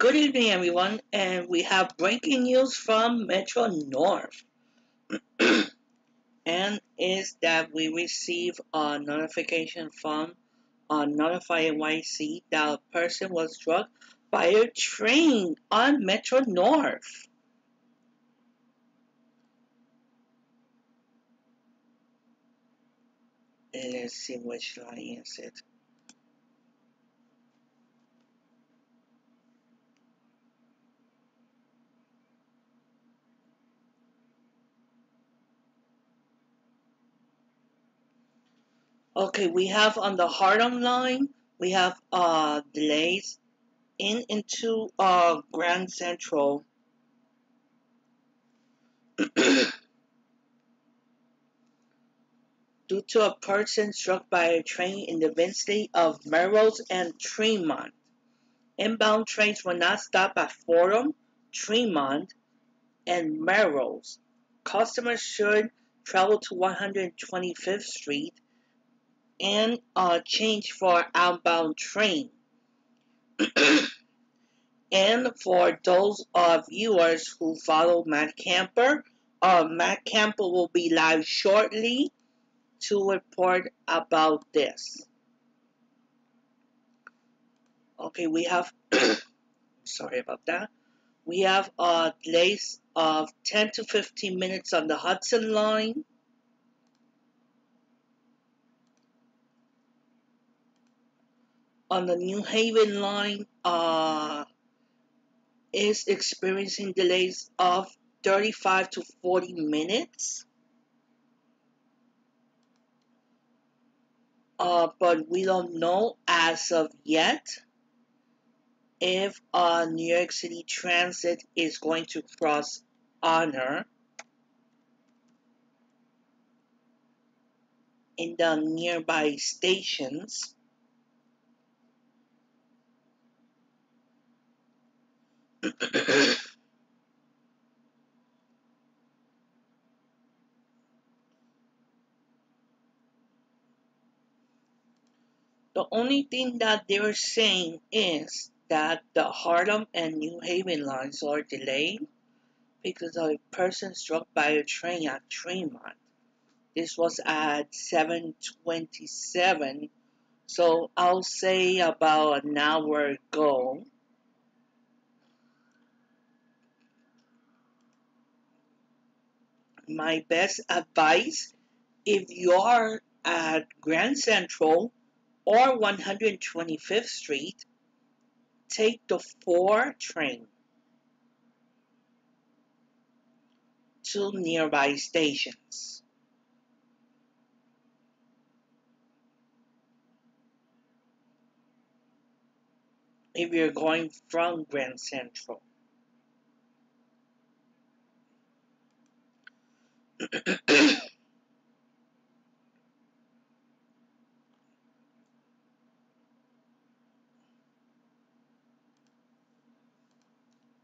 Good evening, everyone, and we have breaking news from Metro North. and is that we receive a notification from a Notify NYC that a person was struck by a train on Metro North. Let's see which line is it. Okay, we have on the Harlem line, we have uh delays in into uh Grand Central. Due to a person struck by a train in the vicinity of Melrose and Tremont. Inbound trains will not stop at Fordham, Tremont, and Melrose. Customers should travel to 125th Street and uh, change for outbound train. and for those uh, viewers who follow Matt Camper, uh, Matt Camper will be live shortly to report about this. Okay, we have, sorry about that. We have uh, delays of 10 to 15 minutes on the Hudson line. On the New Haven line uh, is experiencing delays of 35 to 40 minutes. Uh, but we don't know as of yet if uh, New York City Transit is going to cross honor in the nearby stations. The only thing that they're saying is that the Harlem and New Haven lines are delayed because of a person struck by a train at Tremont. This was at 7:27, so I'll say about an hour ago. My best advice if you are at Grand Central or 125th Street, take the 4 train to nearby stations. If you're going from Grand Central.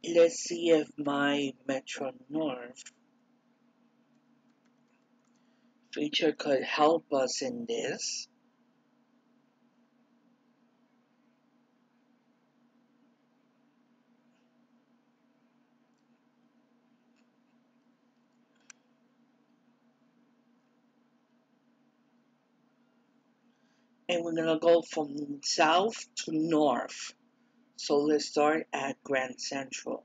Let's see if my Metro North feature could help us in this. And we're gonna go from south to north. So let's start at Grand Central.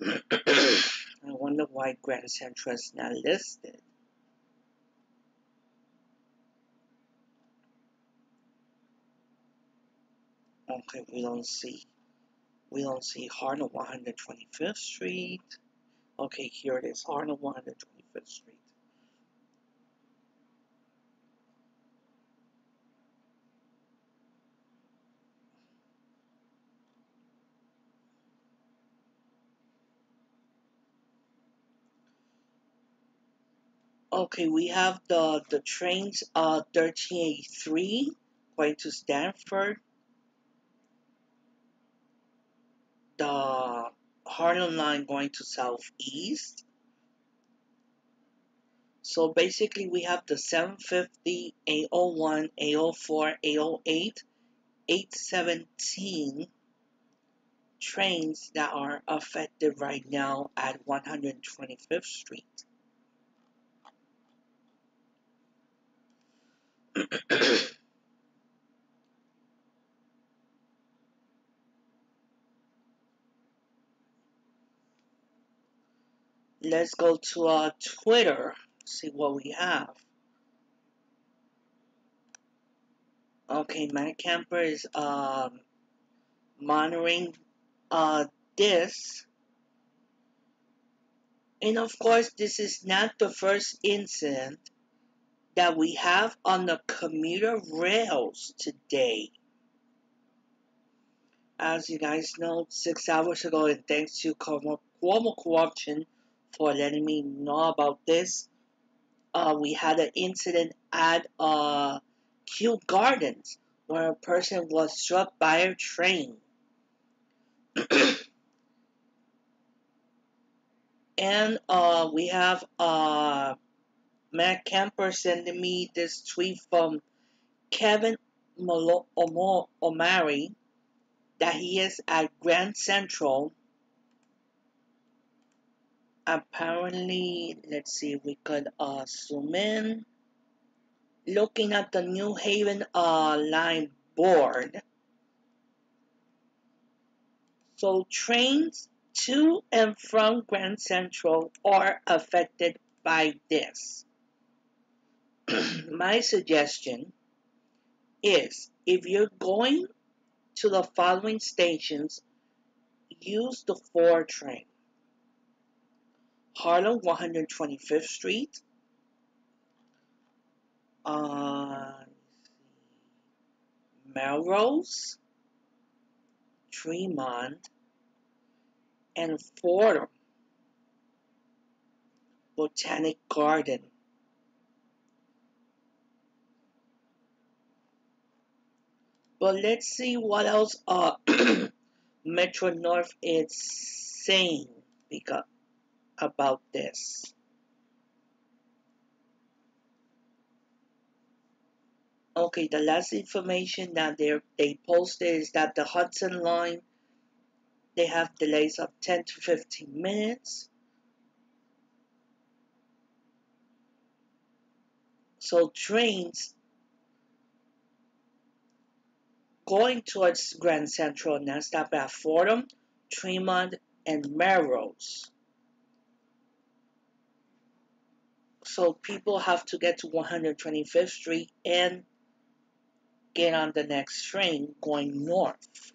I wonder why Grand Central is not listed. Okay, we don't see we don't see Harlem 125th Street. Okay, here it is, Harlem 125th Street. Okay, we have the the trains uh 1383 going to Stamford, the Harlem line going to southeast, So basically, we have the 750, 801, 804, 808, 817 trains that are affected right now at 125th Street. Let's go to our uh, Twitter, see what we have. Okay, Matt Camper is um, monitoring uh, this. And of course, this is not the first incident that we have on the commuter rails today. As you guys know, six hours ago, and thanks to Cuomo, Cuomo Corruption for letting me know about this, uh, we had an incident at uh, Kew Gardens where a person was struck by a train. and uh, we have uh, Matt Camper sending me this tweet from Kevin Omari that he is at Grand Central. Apparently, let's see we could uh, zoom in. Looking at the New Haven uh, line board. So trains to and from Grand Central are affected by this. my suggestion is if you're going to the following stations, use the 4 train. Harlem 125th Street, uh, Melrose, Tremont, and Fordham Botanic Garden. But let's see what else uh, Metro North is saying because, about this. Okay, the last information that they they posted is that the Hudson line they have delays of 10 to 15 minutes. So trains going towards Grand Central now stop at Fordham, Tremont, and Melrose. So people have to get to 125th Street and get on the next train going north.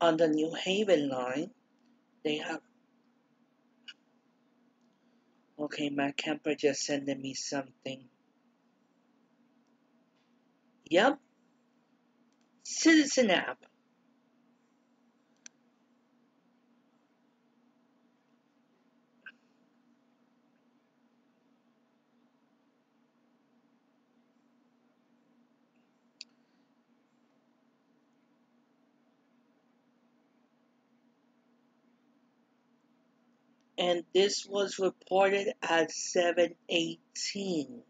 On the New Haven line, they have Okay, Matt Camper just sending me something. Yep. Citizen app. And this was reported at 718.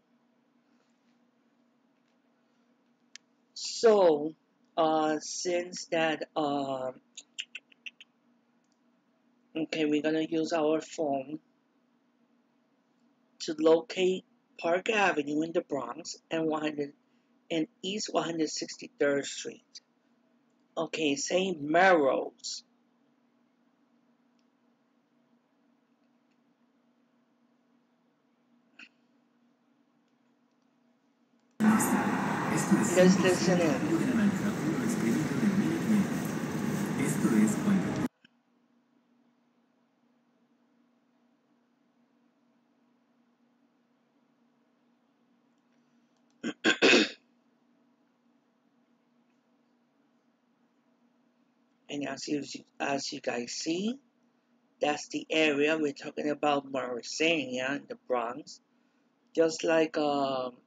So, uh, since that, uh, okay, we're gonna use our phone to locate Park Avenue in the Bronx and 100 and East 163rd Street. Okay, say Melrose. And as you, as you guys see, that's the area we're talking about Morrisania in the Bronx. Just like um,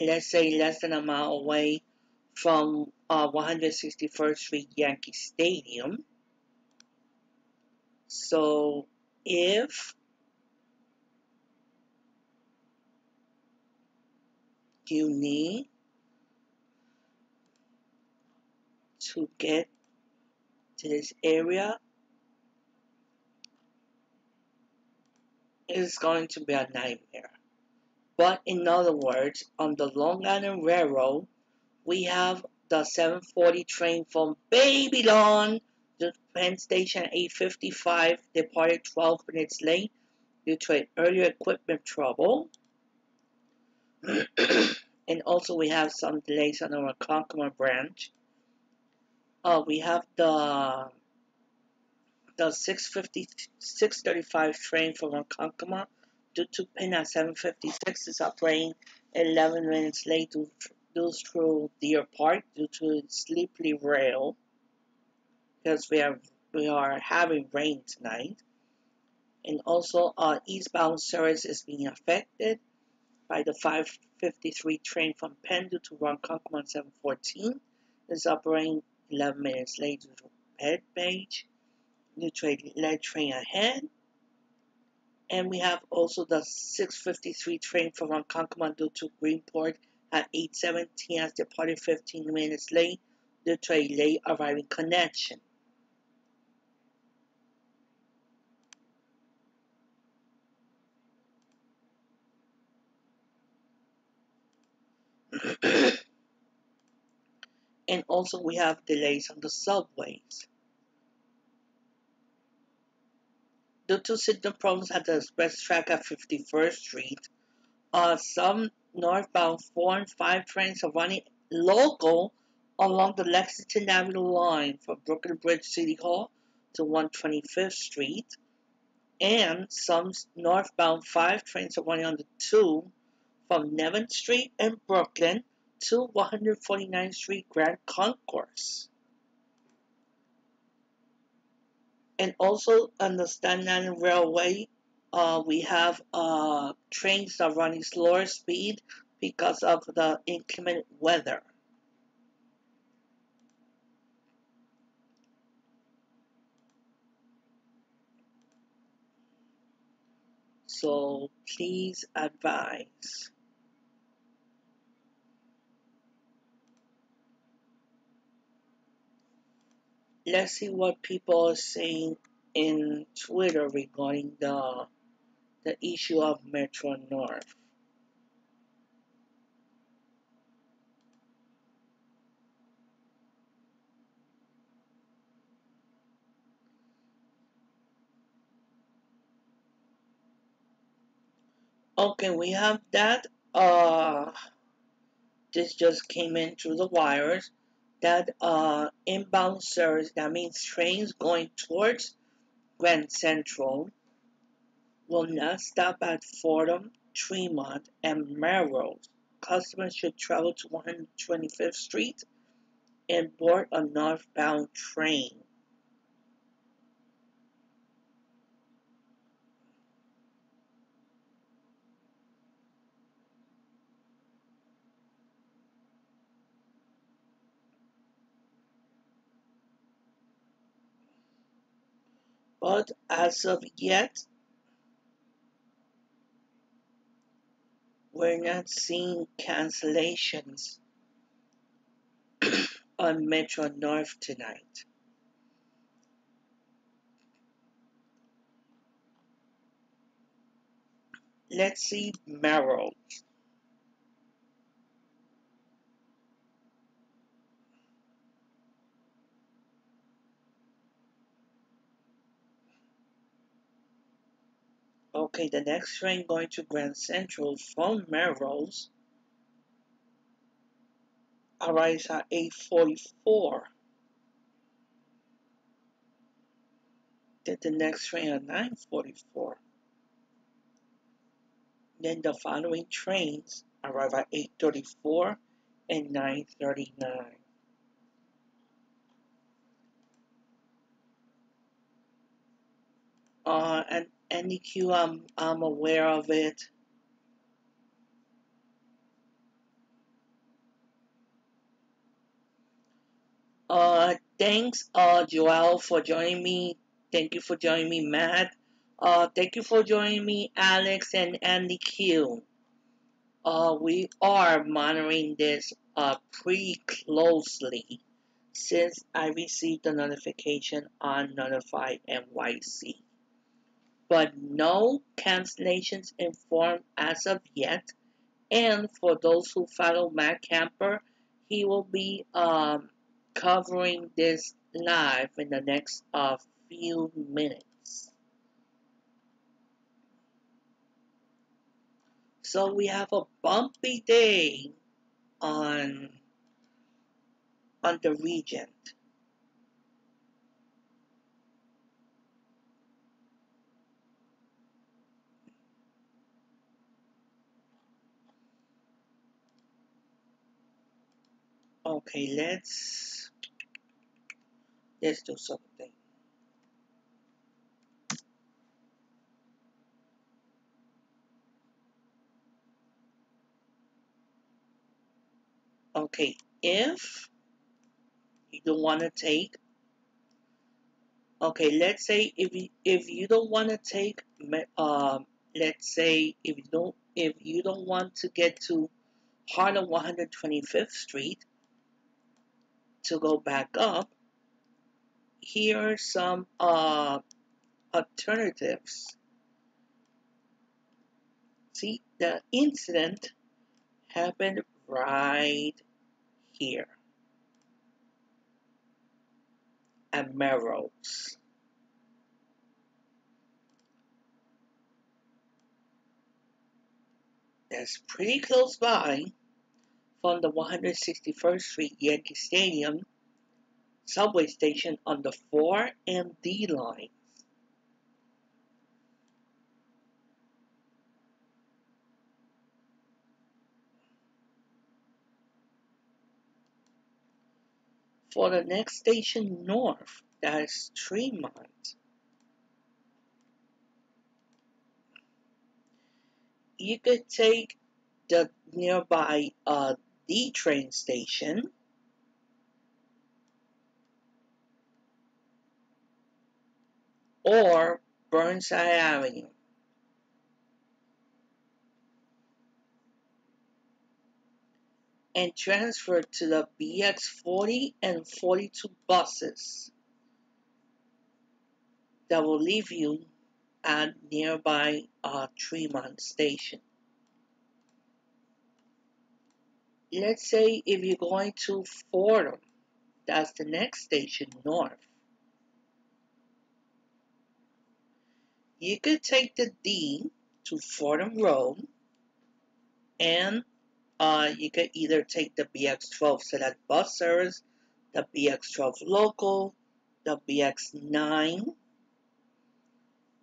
let's say less than a mile away from uh, 161st Street Yankee Stadium. So if you need to get to this area, it is going to be a nightmare. But in other words, on the Long Island Railroad, we have the 740 train from Babylon to Penn Station 855, departed 12 minutes late due to an earlier equipment trouble. and also we have some delays on our Ronkonkoma branch. Uh, we have the the 650 635 train from Ronkonkoma due to Penn at 756 is operating 11 minutes late due, due through Deer Park due to sleepy rail because we are we are having rain tonight. And also our eastbound service is being affected by the 553 train from Penn due to Ronkonkoma 714 is operating 11 minutes late due to head page due to a lead train ahead and we have also the 653 train from Ronkonkoma to Greenport at 817 as departed 15 minutes late due to a late arriving connection. and also we have delays on the subways. Due to signal problems at the express track at 51st Street, uh, some northbound 4 and 5 trains are running local along the Lexington Avenue line from Brooklyn Bridge City Hall to 125th Street. And some northbound 5 trains are running on the 2 from Nevin Street and Brooklyn to 149th Street Grand Concourse. And also on the Staten Railway, uh, we have uh, trains are running slower speed because of the inclement weather. So please advise. Let's see what people are saying in Twitter regarding the the issue of Metro North. Okay, we have that. Uh, this just came in through the wires that uh, inbound service, that means trains going towards Grand Central, will not stop at Fordham, Tremont, and Melrose. Customers should travel to 125th Street and board a northbound train. But as of yet, we're not seeing cancellations on Metro North tonight. Let's see Merrill. Okay, the next train going to Grand Central from Melrose arrives at 8.44. Then the next train at 9.44. Then the following trains arrive at 8.34 and 9.39. Uh, and Andy Q, I'm, I'm aware of it. Uh, thanks, uh, Joel, for joining me Thank you for joining me, Matt. Uh, thank you for joining me, Alex and Andy Q. Uh, we are monitoring this uh, pretty closely since I received the notification on Notify NYC. But no cancellations informed as of yet. And for those who follow Matt Camper, he will be um, covering this live in the next uh, few minutes. So we have a bumpy day on on the Regent. Okay, let's let's do something. Okay, if you don't want to take, okay, let's say if you, if you don't want to take, um, let's say if you don't if you don't want to get to Harlem 125th Street to go back up, here are some uh, alternatives. See, the incident happened right here at Melrose. That's pretty close by from the 161st Street Yankee Stadium subway station on the 4 and D line. For the next station north, that is Tremont. You could take the nearby uh, D train station. Or Burnside Avenue. and transfer to the BX40 and 42 buses that will leave you at nearby uh, Tremont Station. Let's say if you're going to Fordham, that's the next station north. You could take the D to Fordham Road and uh, you could either take the BX12 Select bus service, the BX12 Local, the BX9,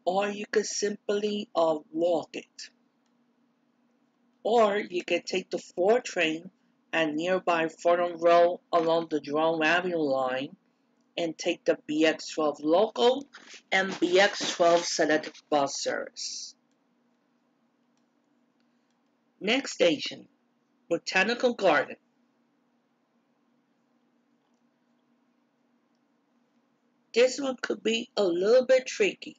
or you could simply uh, walk it. Or you could take the 4 train at nearby Fordham Road along the Jerome Avenue line and take the BX12 Local and BX12 Select bus service. Next station, Botanical Garden. This one could be a little bit tricky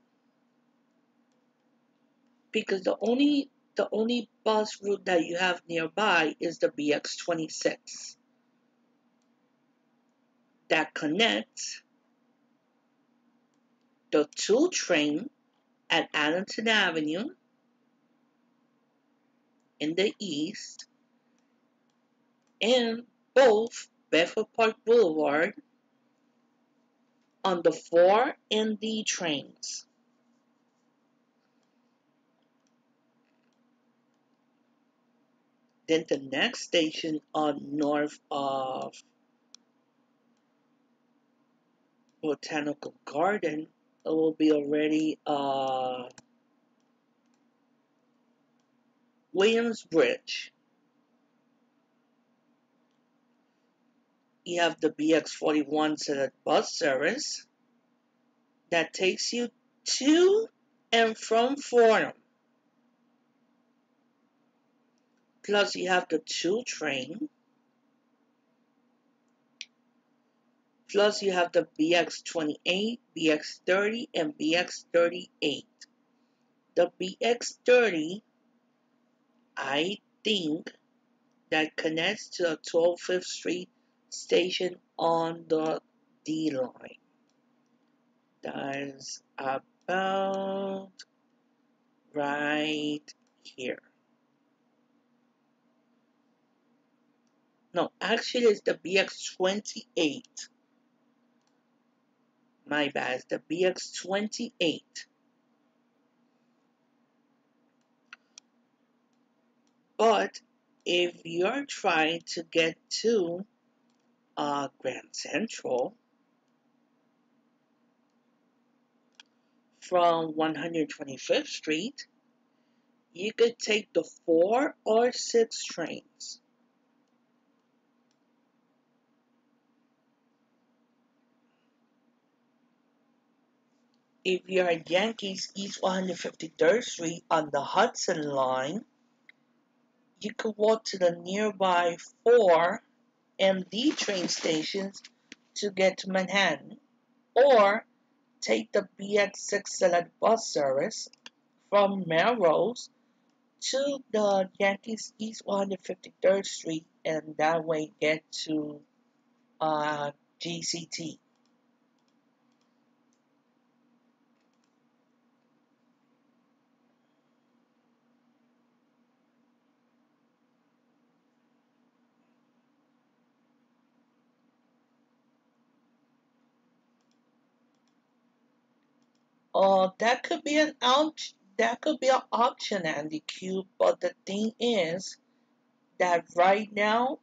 because the only the only bus route that you have nearby is the BX26 that connects the two train at Allerton Avenue in the east and both Bedford Park Boulevard on the 4 and D trains. Then the next station on north of Botanical Garden will be already uh, Williams Bridge. you have the BX41 Select bus service that takes you to and from Fordham. Plus, you have the 2 train Plus, you have the BX28, BX30, and BX38. The BX30, I think, that connects to the 12th Street station on the D line. That is about right here. No, actually, it's the BX28. My bad, it's the BX28. But if you're trying to get to uh, Grand Central from 125th Street, you could take the 4 or 6 trains. If you're at Yankees East 153rd Street on the Hudson line, you could walk to the nearby 4 and D train stations to get to Manhattan, or take the BX6 Select bus service from Melrose to the Yankees East 153rd Street and that way get to uh, GCT. Uh, that could be an out that could be an option, Andy Q. But the thing is that right now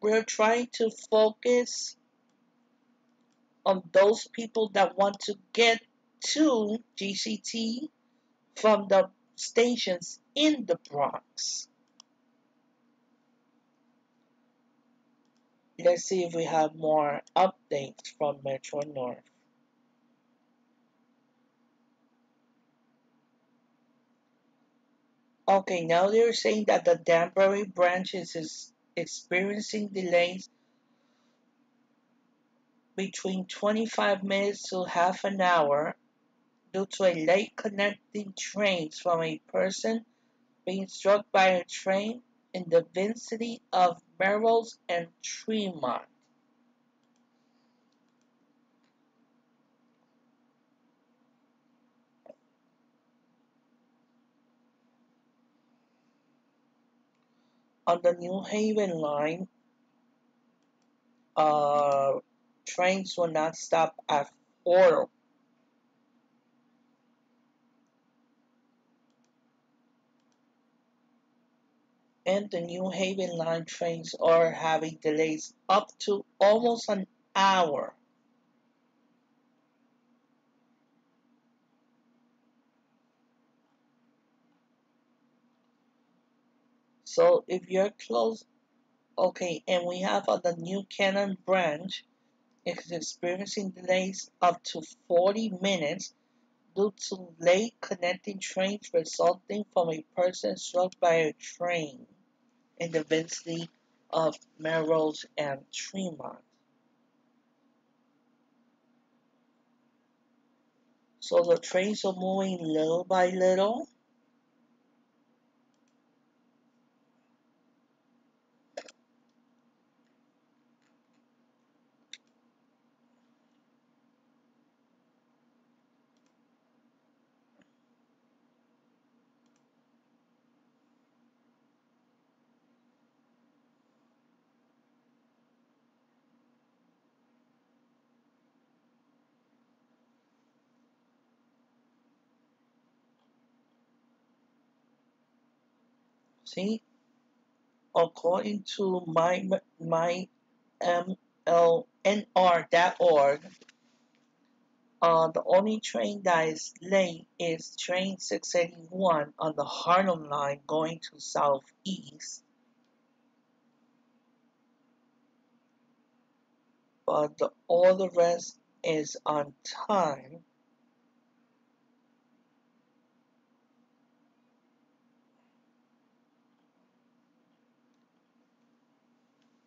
we're trying to focus on those people that want to get to GCT from the stations in the Bronx. Let's see if we have more updates from Metro North. Okay, now they're saying that the Danbury branch is experiencing delays between 25 minutes to half an hour due to a late connecting trains from a person being struck by a train in the vicinity of Melrose and Tremont. On the New Haven line, uh, trains will not stop at Fordham. And the New Haven line trains are having delays up to almost an hour. So if you're close, okay, and we have the New Canaan branch, is experiencing delays up to 40 minutes due to late connecting trains resulting from a person struck by a train in the vicinity of Melrose and Tremont. So the trains are moving little by little. See, according to my my MLNR.org, uh, the only train that is late is train 681 on the Harlem line going to Southeast. But the, all the rest is on time.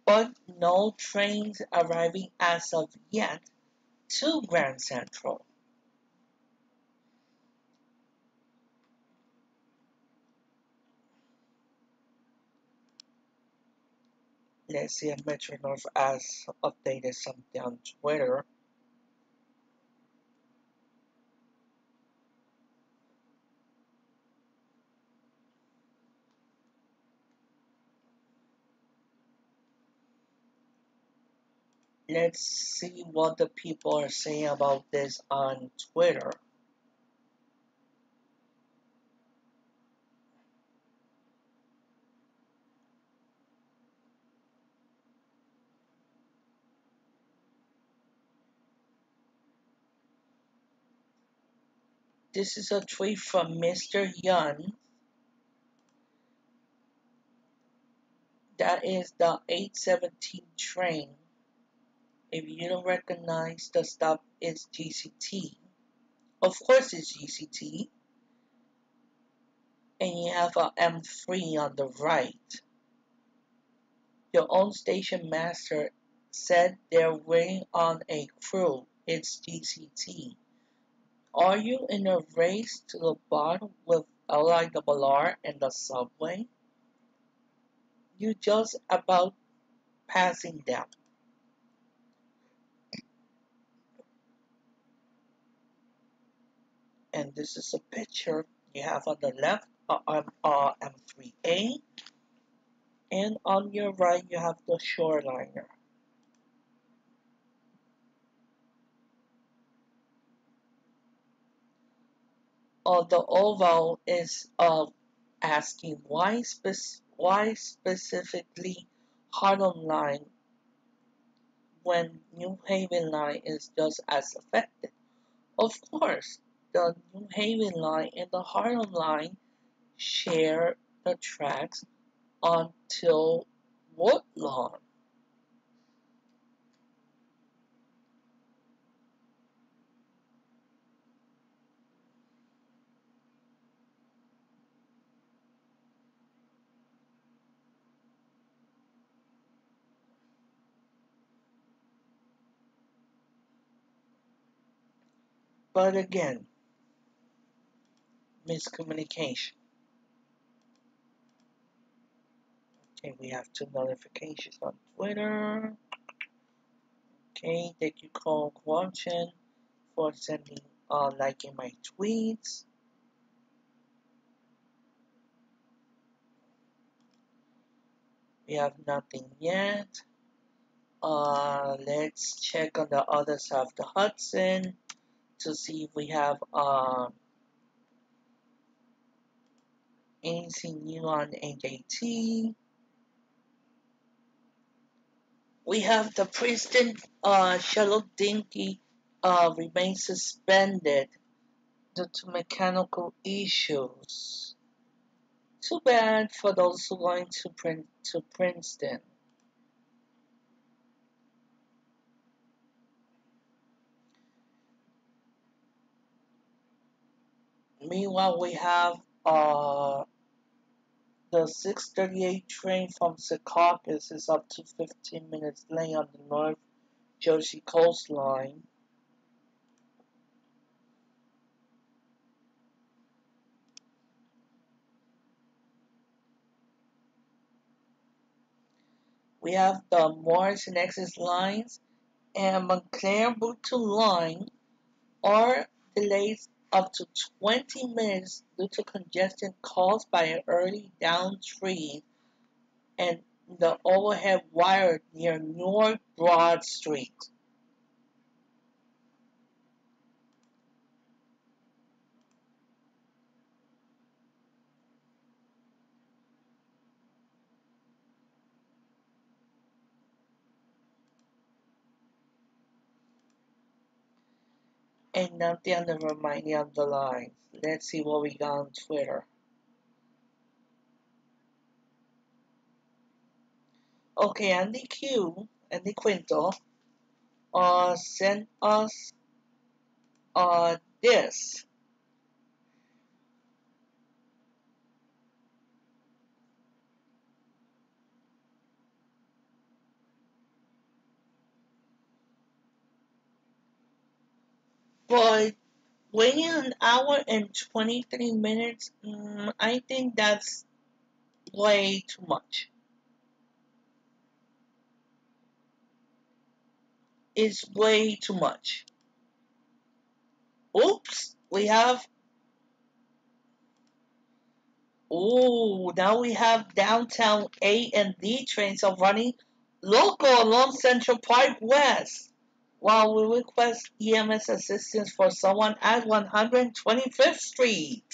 But no trains arriving as of yet to Grand Central. Let's see if Metro North has updated something on Twitter. Let's see what the people are saying about this on Twitter. This is a tweet from Mr. Yun. That is the 817 train. If you don't recognize the stop, it's GCT. Of course, it's GCT. And you have a M3 on the right. Your own station master said they're waiting on a crew. It's GCT. Are you in a race to the bottom with LIRR and the subway? You're just about passing them. And this is a picture you have on the left uh, uh, M3A and on your right you have the shoreliner. uh, the oval is uh, asking why, why specifically Harlem line when New Haven line is just as affected. Of course, the New Haven line and the Harlem line share the tracks until Woodlawn. But again, miscommunication. Okay, we have two notifications on Twitter. Okay, thank you, Cole Watson, for sending, uh, liking my tweets. We have nothing yet. Uh, let's check on the other side of the Hudson to see if we have um, anything new on NJT. We have the Princeton uh, shuttle dinky uh, remains suspended due to mechanical issues. Too bad for those who are going to, Prin- to Princeton. Meanwhile, we have uh, the 638 train from Secaucus is up to 15 minutes late on the North Jersey coastline. We have the Morris and Essex lines and Montclair Boonton line are delays up to 20 minutes due to congestion caused by an early down tree and the overhead wire near North Broad Street. And nothing on the remaining of the lines. Let's see what we got on Twitter. Okay, Andy Q, Andy Quinto, uh, sent us uh, this. But waiting an hour and 23 minutes, mm, I think that's way too much. It's way too much. Oops, we have. Oh, now we have downtown A and D trains are running local along Central Park West. While we request EMS assistance for someone at 125th Street.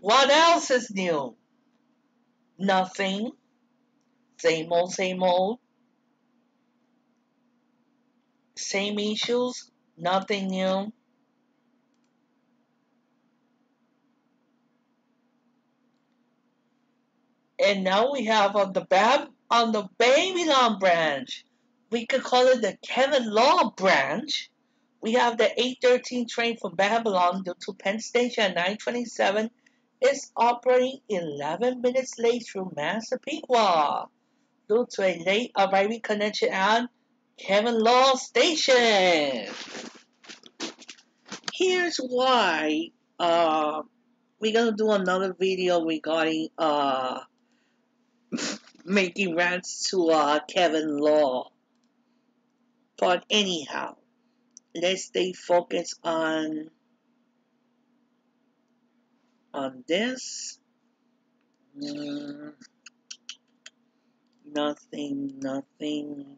What else is new? Nothing. Same old, same old. Same issues. Nothing new. And now we have on the Bab on the Babylon branch. We could call it the Kevin Law branch. We have the 813 train from Babylon to Penn Station at 927 is operating 11 minutes late through Massapequa due to a late arriving connection at Kevin Law Station. Here's why uh, we're gonna do another video regarding uh, making rants to uh, Kevin Law. But anyhow, let's stay focused on on this. Mm, nothing, nothing.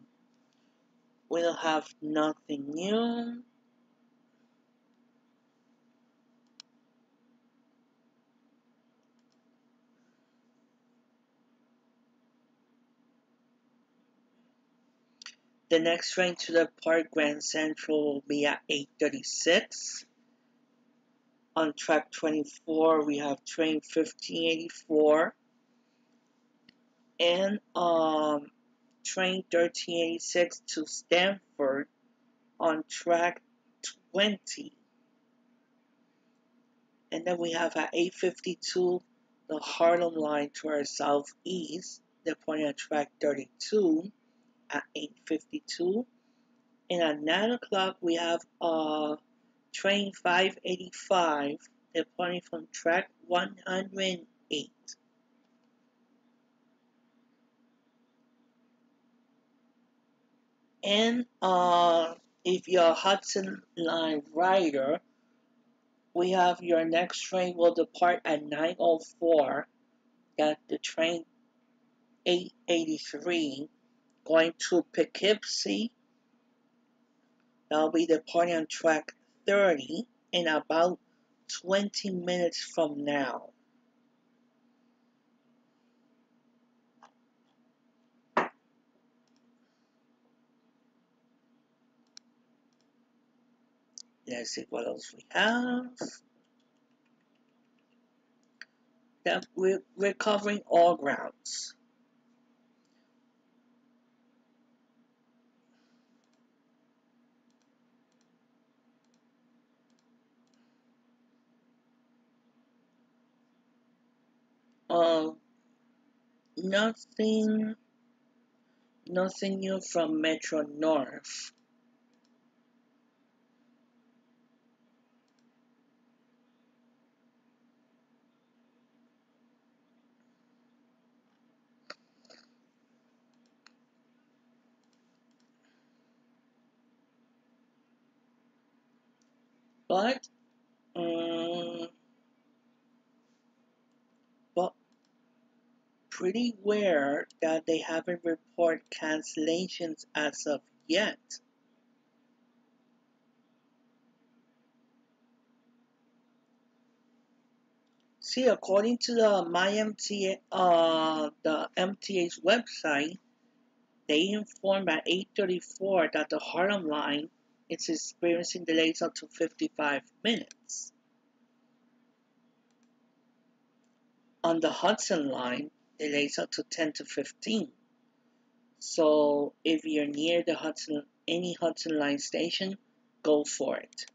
We'll have nothing new. The next train to the Park Grand Central will be at 836. On track 24, we have train 1584 and um, train 1386 to Stamford on track 20. And then we have at 852 the Harlem line to our southeast, departing at track 32 at 8.52. And at 9 o'clock, we have uh, train 585 departing from track 108. And uh, if you're a Hudson Line rider, we have your next train will depart at 9.04. Got the train 883 going to Poughkeepsie. That'll be the departing on track 30 in about 20 minutes from now. Let's see what else we have. That we're, we're covering all grounds. Uh, nothing, nothing new from Metro North. But, um, pretty rare that they haven't reported cancellations as of yet. See, according to the MyMTA, uh, the MTA's website, they informed at 8:34 that the Harlem line is experiencing delays up to 55 minutes. On the Hudson line, delays up to 10 to 15. So if you're near the Hudson, any Hudson line station, go for it.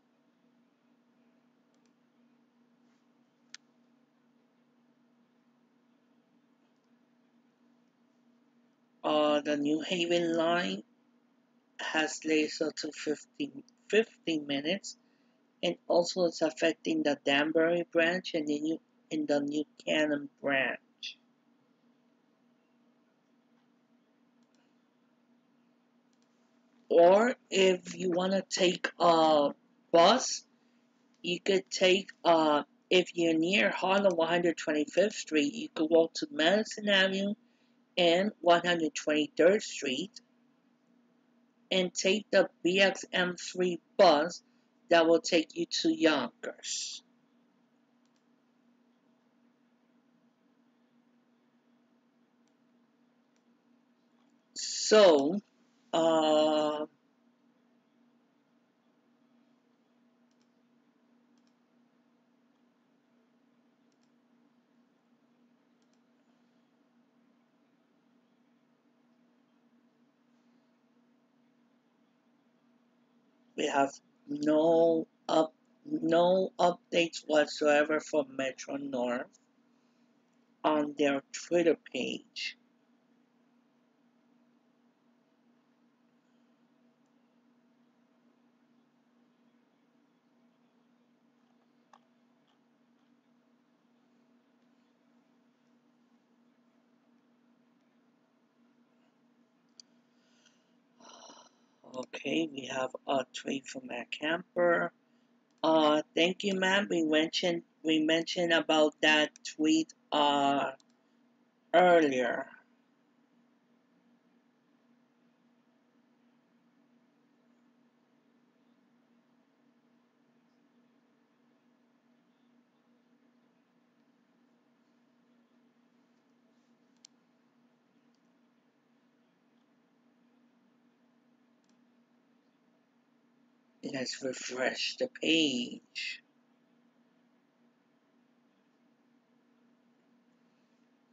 Uh, the New Haven line has delays up to 15, 50 minutes, and also it's affecting the Danbury branch and the New, in the New Canaan branch. Or if you want to take a bus, you could take, uh, if you're near Harlem 125th Street, you could walk to Madison Avenue and 123rd Street and take the BXM3 bus that will take you to Yonkers. So, uh, we have no up no updates whatsoever from Metro North on their Twitter page. Okay, we have a tweet from Matt Camper. Uh, thank you, ma'am. We mentioned we mentioned about that tweet uh earlier. Let's refresh the page.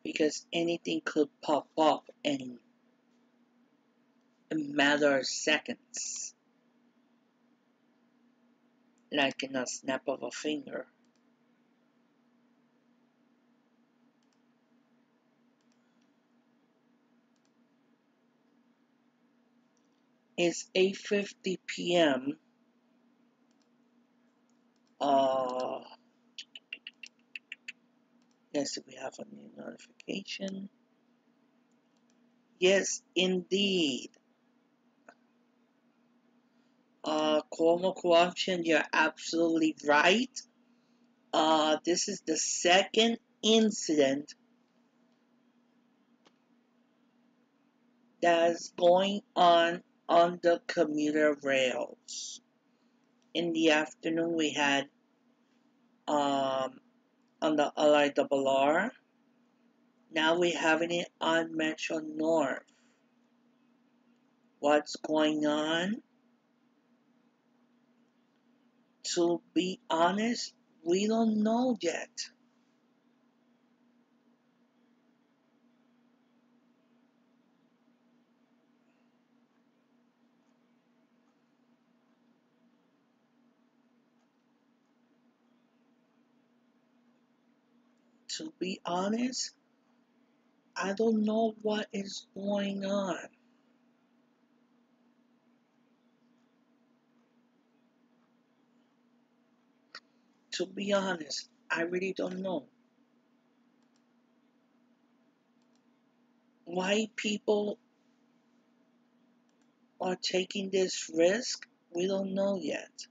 Because anything could pop up in a matter of seconds. Like in a snap of a finger. It's 8.50 p.m. Uh, yes, we have a new notification. Yes, indeed. Uh, Cuomo corruption, you're absolutely right. Uh, this is the second incident that's going on on the commuter rails. In the afternoon, we had um, on the LIRR. Now we're having it on Metro North. What's going on? To be honest, we don't know yet. To be honest, I don't know what is going on. To be honest, I really don't know. Why people are taking this risk, we don't know yet.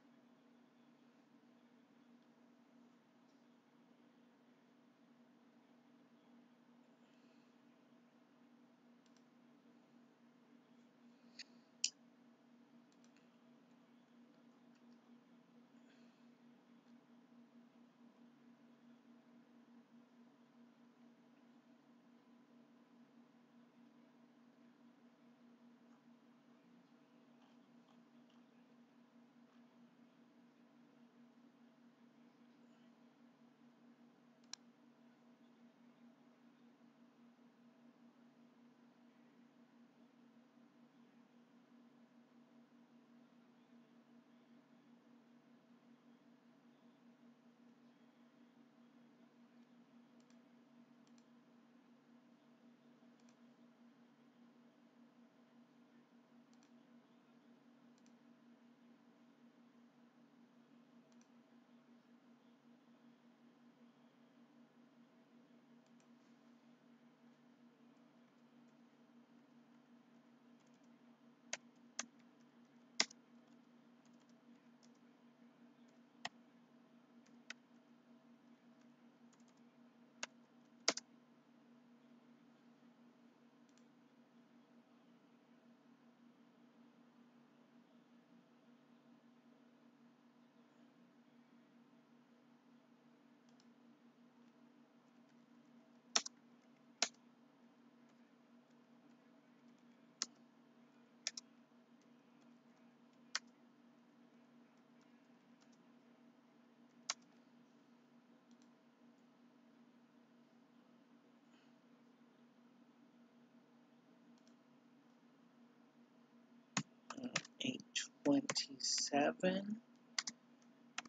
97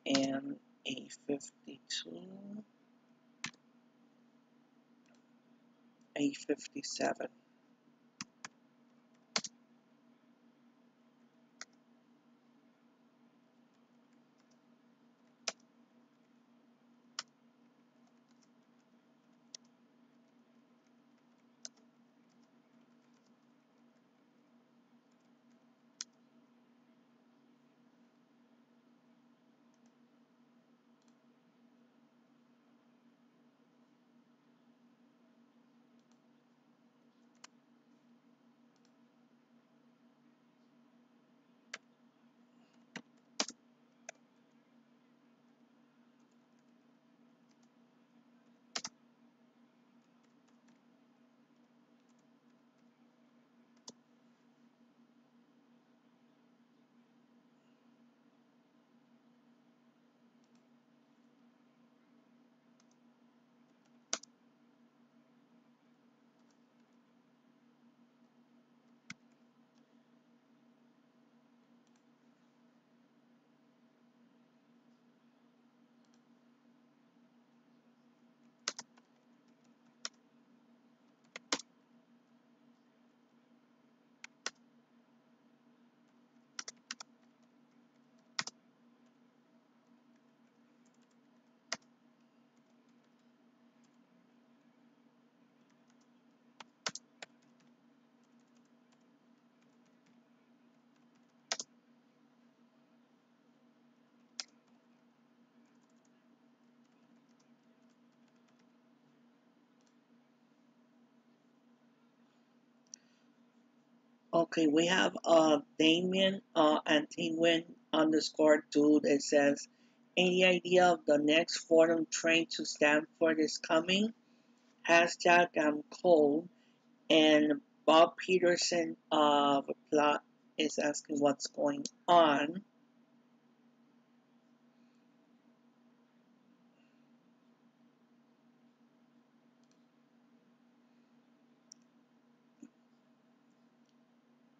and A52, A57. Okay, we have uh Damien uh Antiwin underscore dude that says any idea of the next Fordham train to Stamford is coming? Hashtag I'm cold and Bob Peterson uh reply is asking what's going on.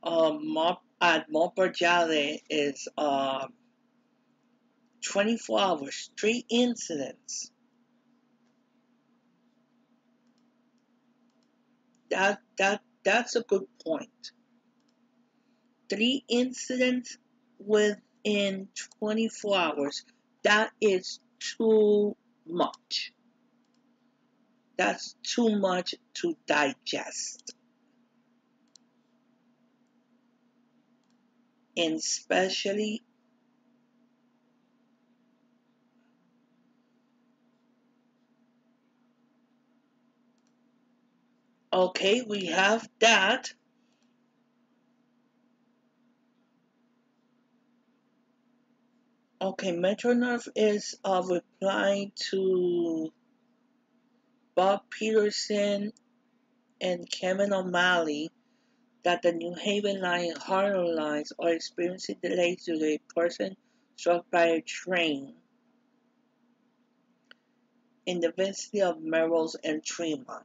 Um, at Montpellier is uh 24 hours, three incidents. That that that's a good point. Three incidents within 24 hours. That is too much. That's too much to digest. And especially okay, we have that. Okay, Metro North is uh, replying to Bob Peterson and Kevin O'Malley that the New Haven line and Harlem lines are experiencing delays due to a person struck by a train in the vicinity of Melrose and Tremont.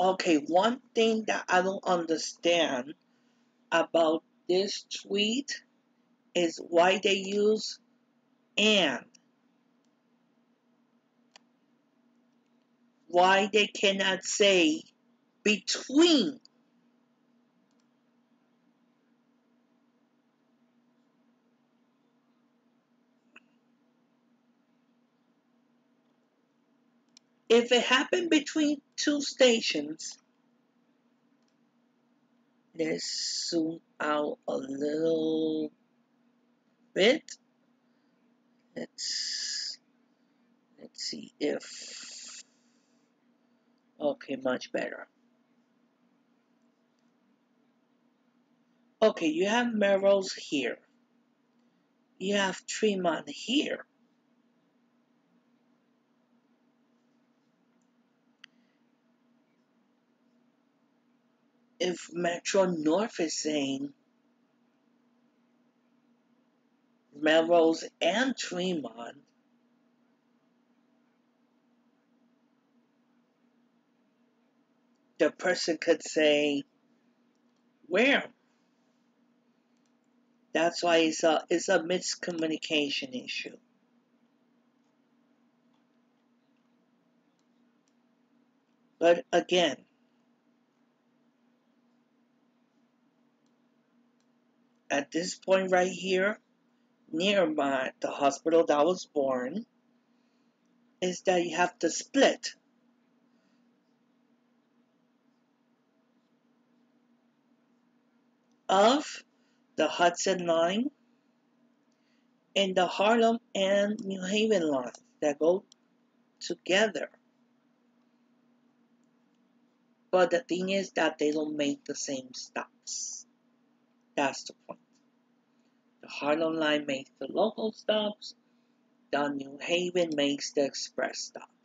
Okay, one thing that I don't understand about this tweet is why they use and. Why they cannot say between. If it happened between two stations, let's zoom out a little bit. Let's let's see if okay, much better. Okay, you have Melrose here. You have Tremont here. If Metro North is saying Melrose and Tremont, the person could say, where? That's why it's a, it's a miscommunication issue. But again, at this point right here, near my the hospital that I was born, is that you have to split. Of the Hudson line and the Harlem and New Haven lines that go together. But the thing is that they don't make the same stops. That's the point. The Harlem line makes the local stops, the New Haven makes the express stops.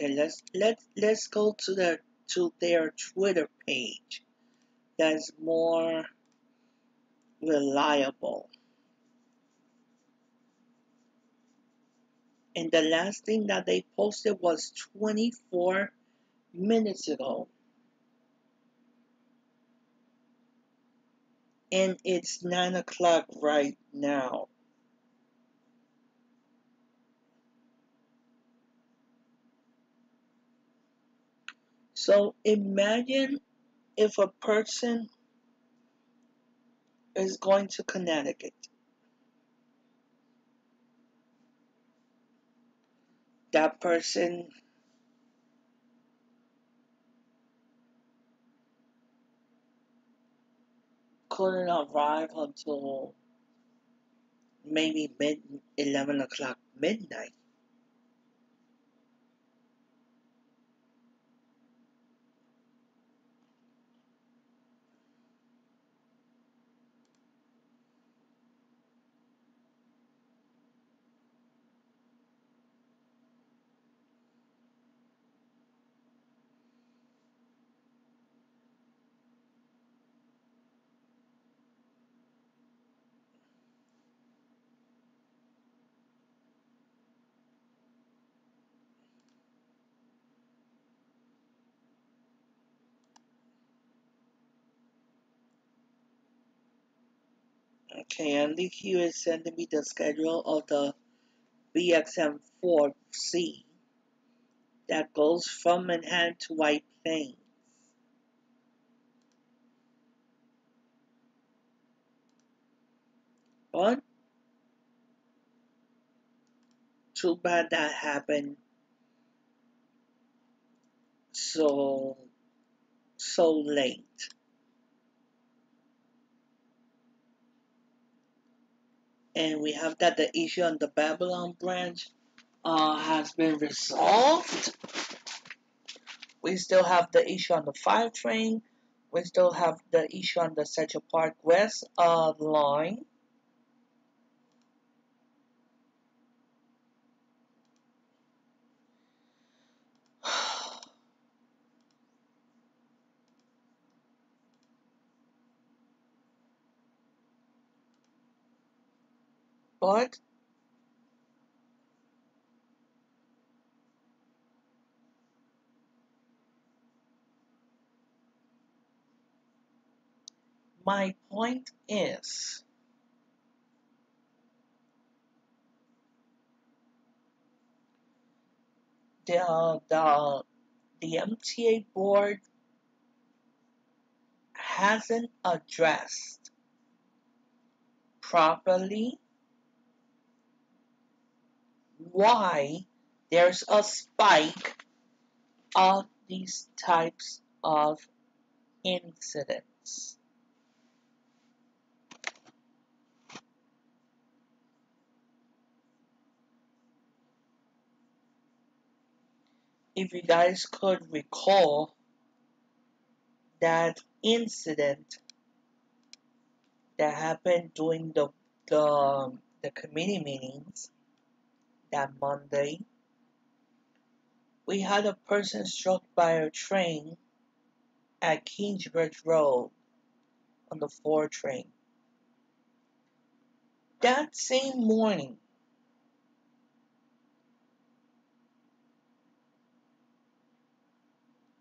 Okay, let's let's let's go to the to their Twitter page. That's more reliable. And the last thing that they posted was 24 minutes ago. And it's 9 o'clock right now. So imagine if a person is going to Connecticut that person couldn't arrive until maybe mid 11 o'clock midnight. Okay, and LiQ is sending me the schedule of the BXM4C that goes from Manhattan to White Plains. But too bad that happened so so late. And we have that the issue on the Babylon branch uh, has been resolved. We still have the issue on the 5 train. We still have the issue on the Central Park West uh, line. But my point is the the the MTA board hasn't addressed properly why there's a spike of these types of incidents. If you guys could recall that incident that happened during the the, the committee meetings that Monday, we had a person struck by a train at Kingsbridge Road on the 4 train. That same morning,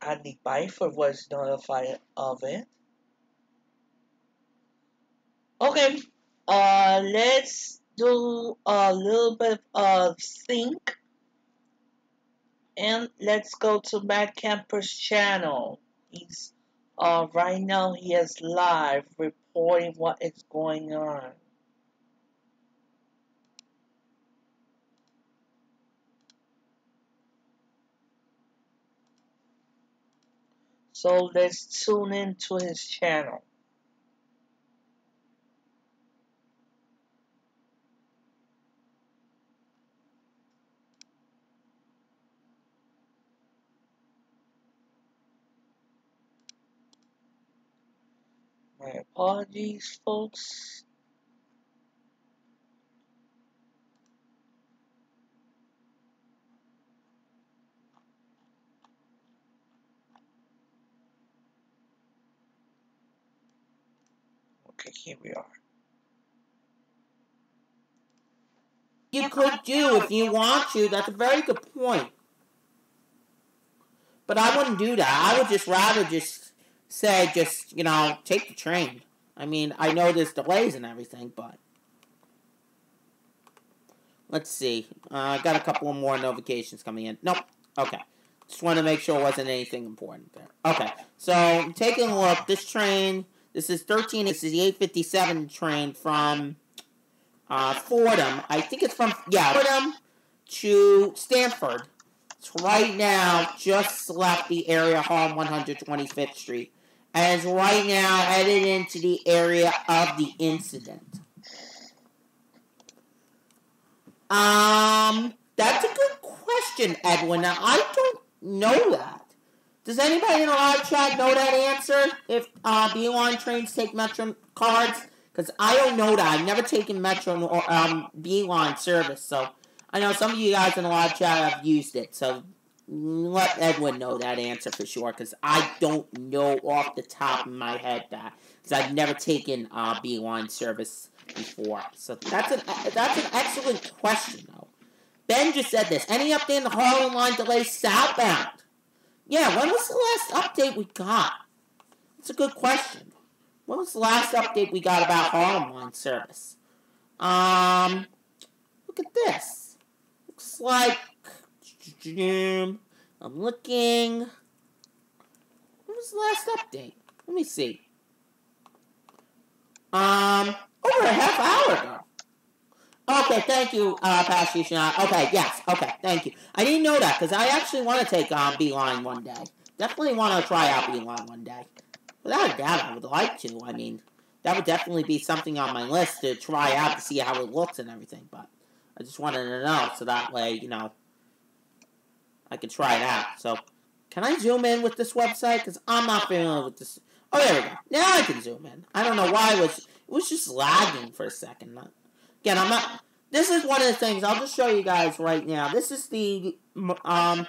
Andy Byford was notified of it. Okay, uh, let's do a little bit of sync. And let's go to Matt Camper's channel. He's uh, right now he is live reporting what is going on. So let's tune into his channel. My apologies, folks. Okay, here we are. You could do if you want to. That's a very good point. But I wouldn't do that. I would just rather just say, just, you know, take the train. I mean, I know there's delays and everything, but. Let's see. Uh, I got a couple more notifications coming in. Nope. Okay. Just want to make sure it wasn't anything important there. Okay. So, taking a look. This train this is 13. This is the 857 train from uh, Fordham. I think it's from, yeah, Fordham to Stamford. It's right now just left the area home 125th Street. Is right now headed into the area of the incident. Um, that's a good question, Edwin. Now, I don't know that. Does anybody in the live chat know that answer? If uh, Beeline trains take Metro cards? Because I don't know that. I've never taken Metro or um, Beeline service, so I know some of you guys in the live chat have used it. So let Edwin know that answer for sure, because I don't know off the top of my head that because I've never taken uh, Beeline service before. So that's an that's an excellent question though. Ben just said this. Any update on the Harlem line delay southbound? Yeah, when was the last update we got? That's a good question. When was the last update we got about Harlem Line service? Um, look at this. Looks like I'm looking. When was the last update? Let me see. Um, over a half hour ago. Okay, thank you, uh, Pastor Okay, yes, okay, thank you. I didn't know that because I actually want to take on um, Beeline one day. Definitely want to try out Beeline one day. Without a doubt, I would like to. I mean, that would definitely be something on my list to try out to see how it looks and everything. But I just wanted to know so that way, you know, I could try it out. So, can I zoom in with this website? Because I'm not familiar with this. Oh, there we go. Now I can zoom in. I don't know why it was. It was just lagging for a second. Again, I'm not. This is one of the things. I'll just show you guys right now. This is the um,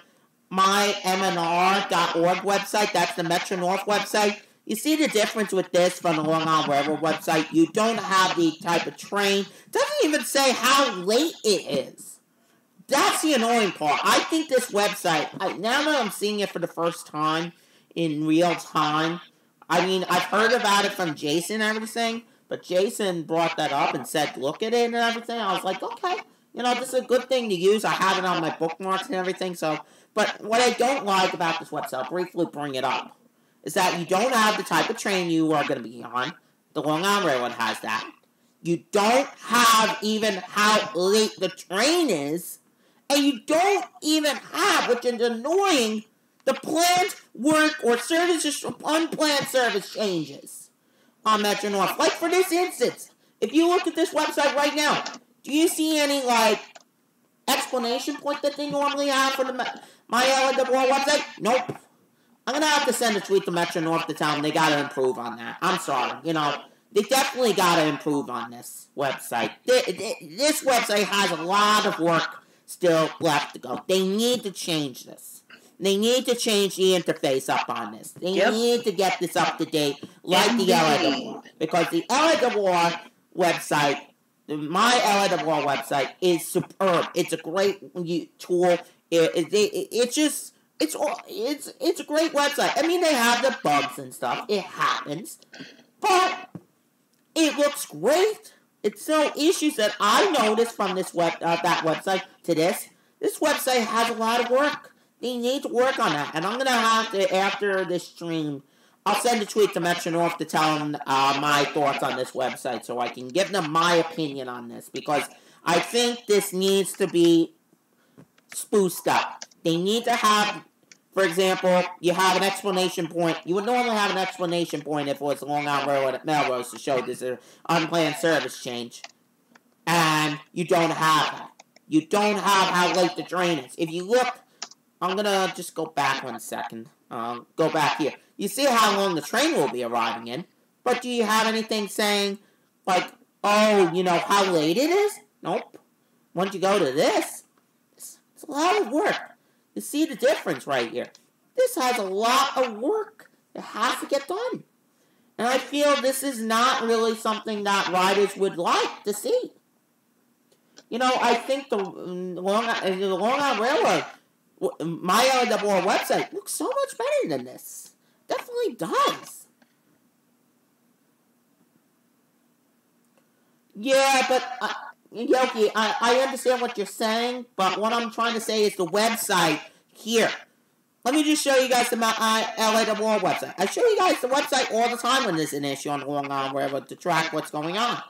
mymnr.org website. That's the Metro North website. You see the difference with this from the Long Island Railroad website? You don't have the type of train. It doesn't even say how late it is. That's the annoying part. I think this website, I, now that I'm seeing it for the first time in real time, I mean, I've heard about it from Jason and everything, but Jason brought that up and said, look at it and everything. I was like, okay, you know, this is a good thing to use. I have it on my bookmarks and everything. So, but what I don't like about this website, I'll briefly bring it up, is that you don't have the type of train you are going to be on. The Long Island Railroad has that. You don't have even how late the train is. And you don't even have, which is annoying, the planned work or services, unplanned service changes on Metro North. Like for this instance, if you look at this website right now, do you see any like explanation point that they normally have for the my LIRR website? Nope. I'm gonna have to send a tweet to Metro North to tell them they gotta improve on that. I'm sorry, you know they definitely gotta improve on this website. This website has a lot of work still left to go. They need to change this. They need to change the interface up on this. They Yep. need to get this up to date, like the LIRR. Because the LIRR website, the- my LIRR website, is superb. It's a great tool. It, it, it, it's just, it's all, it's it's a great website. I mean, they have the bugs and stuff. It happens, but it looks great. It's no issues that I noticed from this web uh, that website to this. This website has a lot of work. They need to work on that, and I'm gonna have to after this stream. I'll send a tweet to Metro North to tell them uh, my thoughts on this website, so I can give them my opinion on this because I think this needs to be spruced up. They need to have, for example, you have an explanation point. You would normally have an explanation point if it was Long Island Railroad at Melrose to show this is an unplanned service change, and you don't have that. You don't have how late the train is. If you look, I'm gonna just go back one second. Um, go back here. You see how long the train will be arriving in, but do you have anything saying like, oh, you know how late it is? Nope. Once you go to this, it's, it's a lot of work. You see the difference right here. This has a lot of work. that has to get done. And I feel this is not really something that riders would like to see. You know, I think the um, Long, uh, the Long Island Railroad, my LIRR website, looks so much better than this. Definitely does. Yeah, but uh, Yoki, I, I understand what you're saying, but what I'm trying to say is the website here. Let me just show you guys the uh, LIRR website. I show you guys the website all the time when there's an issue on Long Island Railroad to track what's going on.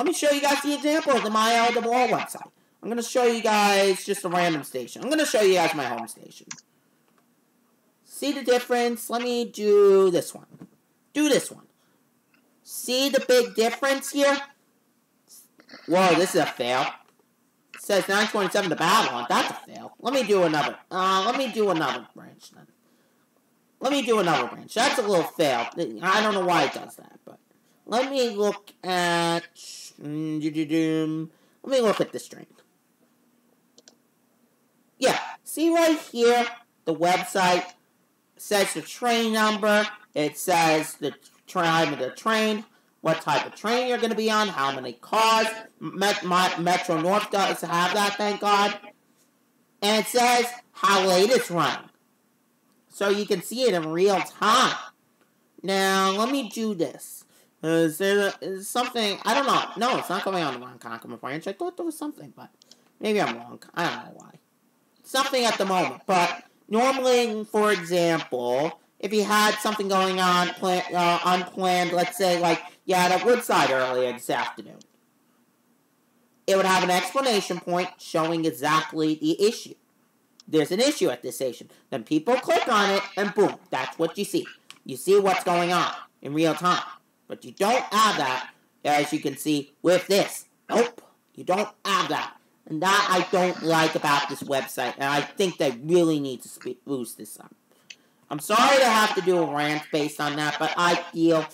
Let me show you guys the example of the My LIRR website. I'm going to show you guys just a random station. I'm going to show you guys my home station. See the difference? Let me do this one. Do this one. See the big difference here? Whoa, this is a fail. It says 927 to Babylon. That's a fail. Let me do another. Uh, let me do another branch then. Let me do another branch. That's a little fail. I don't know why it does that, but let me look at. Mm. Let me look at this train. Yeah, see right here, the website says the train number. It says the time of the train, what type of train you're going to be on, how many cars. Met, my, Metro North does have that, thank God. And it says how late it's running. So you can see it in real time. Now, let me do this. Is there is something, I don't know. No, it's not coming on the Ronkonkoma branch. I thought there was something, but maybe I'm wrong. I don't know why. Something at the moment, but normally, for example, if you had something going on plan, uh, unplanned, let's say like you had at Woodside earlier this afternoon, it would have an explanation point showing exactly the issue. There's an issue at this station. Then people click on it, and boom, that's what you see. You see what's going on in real time. But you don't have that, as you can see, with this. Nope, you don't have that. And that I don't like about this website, and I think they really need to boost this up. I'm sorry to have to do a rant based on that, but I feel,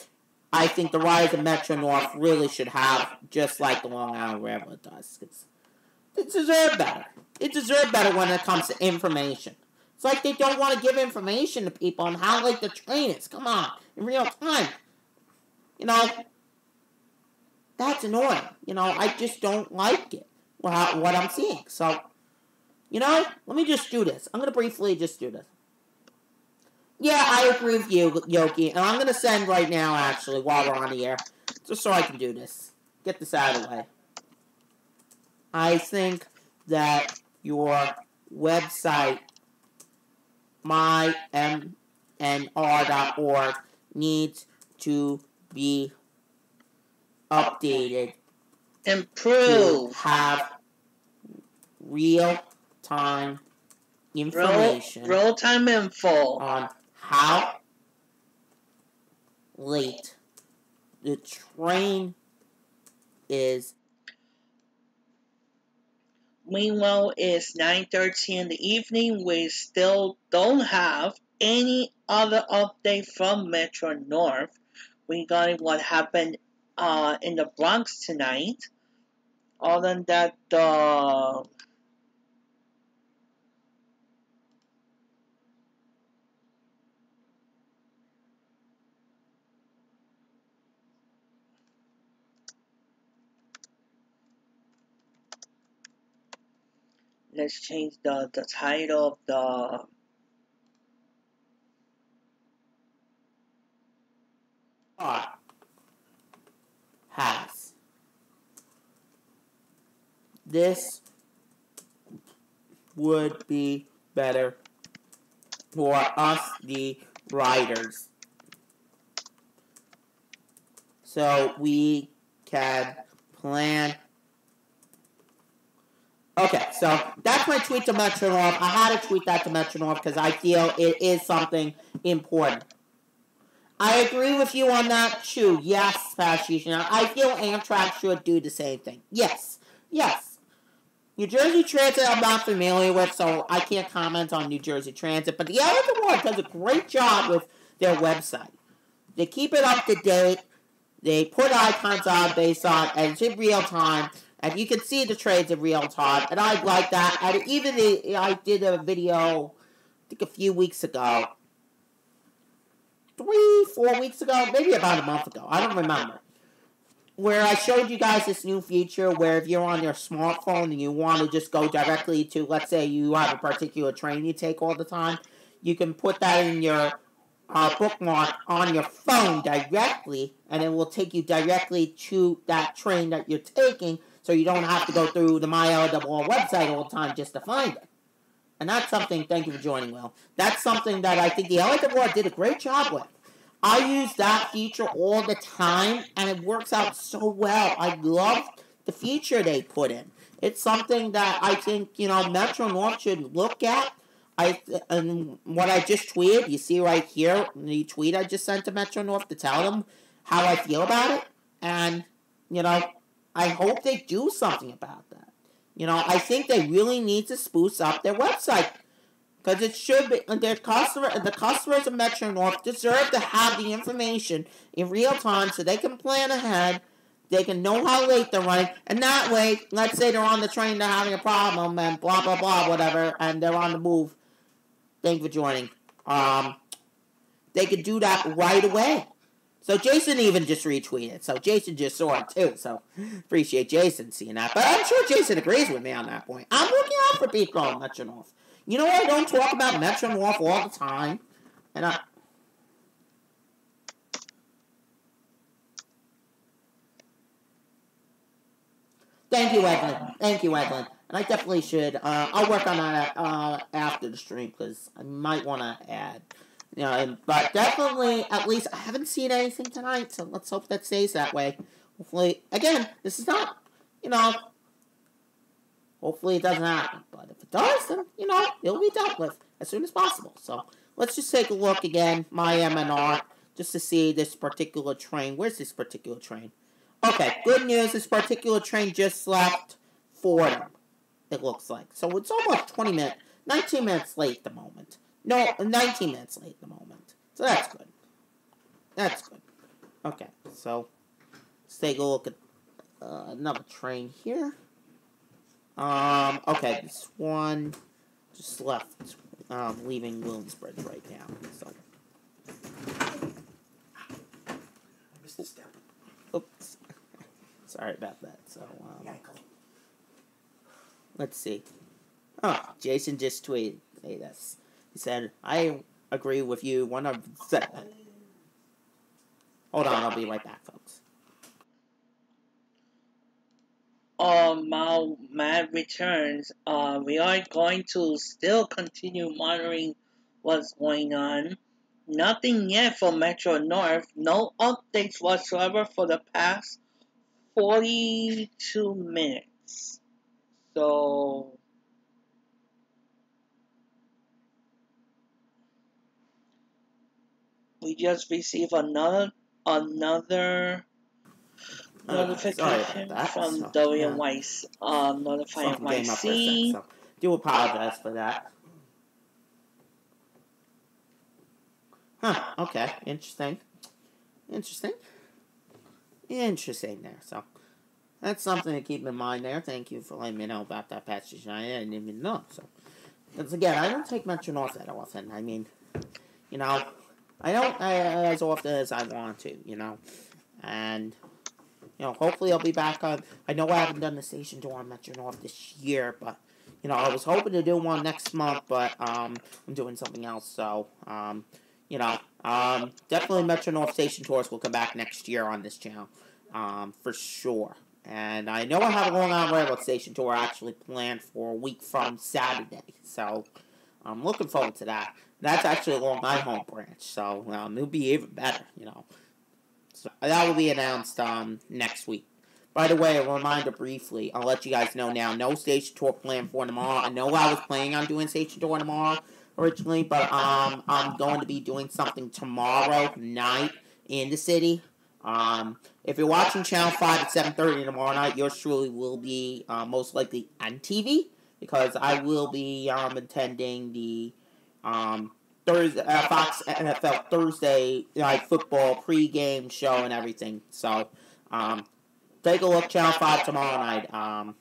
I think the rise of Metro North really should have, just like the Long Island Railroad does. It's, it deserves better. It deserves better when it comes to information. It's like they don't want to give information to people on how late the train is. Come on, in real time. You know, that's annoying. You know, I just don't like it. What, what I'm seeing. So, you know, let me just do this. I'm going to briefly just do this. Yeah, I agree with you, Yoki. And I'm going to send right now, actually, while we're on the air, just so I can do this. Get this out of the way. I think that your website, mymnr.org, needs to be updated Improve. have real time Real, information real time info. on how late the train is Meanwhile, it's 9.30 in the evening. We still don't have any other update from Metro North regarding what happened uh, in the Bronx tonight. Other than that, uh, let's change the, the title of the Has. This would be better for us, the writers. So we can plan. Okay, so that's my tweet to Metro I had to tweet that to Metro because I feel it is something important. I agree with you on that too. Yes, Fashion. I feel Amtrak should do the same thing. Yes. Yes. New Jersey Transit I'm not familiar with, so I can't comment on New Jersey Transit, but the other one does a great job with their website. They keep it up to date. They put icons on based on, and it's in real time, and you can see the trades in real time, and I like that. And even the, I did a video, I think a few weeks ago, three, four weeks ago, maybe about a month ago. I don't remember. Where I showed you guys this new feature where if you're on your smartphone and you want to just go directly to, let's say you have a particular train you take all the time, you can put that in your uh, bookmark on your phone directly, and it will take you directly to that train that you're taking, so you don't have to go through the MyLIRR website all the time just to find it. And that's something, thank you for joining, Will. That's something that I think the LIRR did a great job with. I use that feature all the time, and it works out so well. I love the feature they put in. It's something that I think, you know, Metro North should look at. I and what I just tweeted, you see right here, the tweet I just sent to Metro North to tell them how I feel about it. And, you know, I hope they do something about that. You know, I think they really need to spruce up their website because it should be their customer the customers of Metro North deserve to have the information in real time so they can plan ahead. They can know how late they're running, and that way, let's say they're on the train, they're having a problem, and blah blah blah, whatever, and they're on the move. Thank you for joining. Um, they could do that right away. So Jason even just retweeted. So Jason just saw it too. So appreciate Jason seeing that. But I'm sure Jason agrees with me on that point. I'm looking out for people on Metro North. You know I don't talk about Metro North all the time. And I Thank you, Evelyn. Thank you, Evelyn. And I definitely should. Uh, I'll work on that uh, after the stream because I might want to add you know, but definitely, at least I haven't seen anything tonight, so let's hope that stays that way. Hopefully, again, this is not, you know, hopefully it doesn't happen. But if it does, then, you know, it'll be dealt with as soon as possible. So let's just take a look again, my MNR, just to see this particular train. Where's this particular train? Okay, good news, this particular train just left Fordham, it looks like. So it's almost 20 minutes, 19 minutes late at the moment. No, 19 minutes late at the moment. So that's good. That's good. Okay, so let's take a look at uh, another train here. Um, okay, this one just left, um, leaving Williams Bridge right now. So. I missed a step. Oops. Sorry about that. So, um, let's see. Oh, Jason just tweeted. Hey, that's he said, I agree with you 100%. Hold on, I'll be right back, folks. Um, now Matt returns. Uh, we are going to still continue monitoring what's going on. Nothing yet for Metro North. No updates whatsoever for the past 42 minutes. So, we just received another another Uh, notification from So, W. yeah. Weiss, um, notifying Something came up for a sec, YC. so do apologize for that. Huh, okay, interesting. Interesting. Interesting there, so that's something to keep in mind there. Thank you for letting me know about that passage. I didn't even know, so. Because again, I don't take Metro North that often. I mean, you know, I don't as often as I want to, you know. And, you know, hopefully I'll be back on. I know I haven't done the station tour on Metro North this year, but, you know, I was hoping to do one next month, but um, I'm doing something else. So, um, you know, um, definitely Metro North Station Tours will come back next year on this channel, um, for sure. And I know I have a Long Island Railroad Station tour actually planned for a week from Saturday. So, I'm looking forward to that. That's actually along my home branch, so um, it'll be even better, you know. So that will be announced um, next week. By the way, a reminder briefly, I'll let you guys know now, no station tour planned for tomorrow. I know I was planning on doing station tour tomorrow originally, but um, I'm going to be doing something tomorrow night in the city. Um, if you're watching Channel 5 at 7.30 tomorrow night, yours truly will be uh, most likely on TV because I will be um, attending the um, Thursday uh, Fox NFL Thursday night football pregame show and everything. So um, take a look Channel Five tomorrow night um,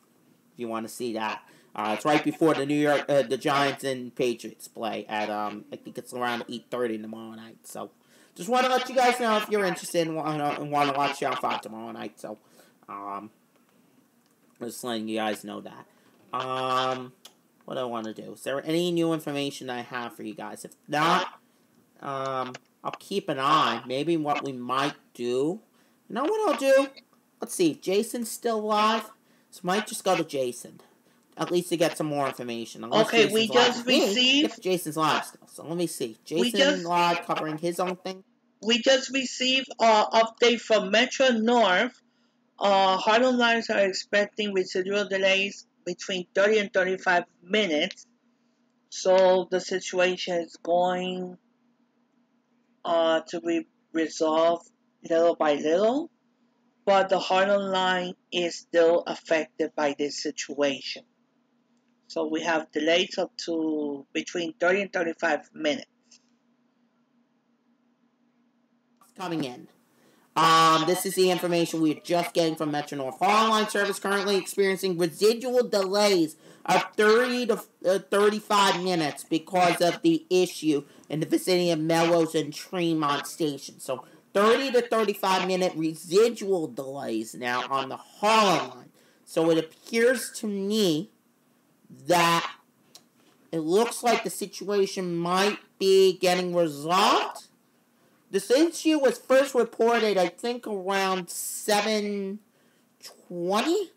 if you want to see that. Uh, it's right before the New York uh, the Giants and Patriots play at um, I think it's around eight thirty tomorrow night. So just want to let you guys know if you're interested and want to, want to watch Channel Five tomorrow night. So um, just letting you guys know that. Um, what I want to do. Is there any new information I have for you guys? If not, um, I'll keep an eye. Maybe what we might do. You know what I'll do? Let's see. Jason's still alive, so might just go to Jason. At least to get some more information. Unless okay, Jason's we just Me, received. Jason's live still. So let me see. Jason just- live covering his own thing. We just received an update from Metro North. Uh, Harlem lines are expecting residual delays between 30 and 35 minutes. So the situation is going uh, to be resolved little by little. But the Harlem line is still affected by this situation. So we have delays up to between 30 and 35 minutes. coming in. Um, this is the information we're just getting from Metro North. Our online service currently experiencing residual delays of 30 to uh, 35 minutes because of the issue in the vicinity of Melrose and Tremont Station. So 30 to 35 minute residual delays now on the Harlem line. So it appears to me that it looks like the situation might be getting resolved. This issue was first reported, I think, around 720,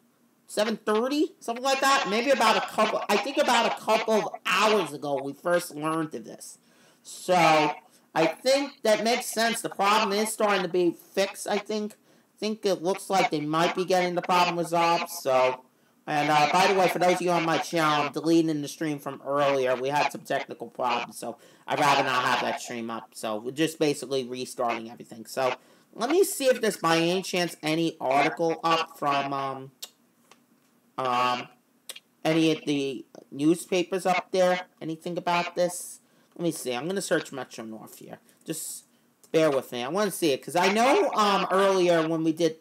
730, something like that. Maybe about a couple, I think about a couple of hours ago we first learned of this. So, I think that makes sense. The problem is starting to be fixed, I think. I think it looks like they might be getting the problem resolved, so... And uh, by the way, for those of you on my channel, I'm deleting the stream from earlier. We had some technical problems, so I'd rather not have that stream up. So we're just basically restarting everything. So let me see if there's by any chance any article up from um, um, any of the newspapers up there. Anything about this? Let me see. I'm going to search Metro North here. Just bear with me. I want to see it because I know um, earlier when we did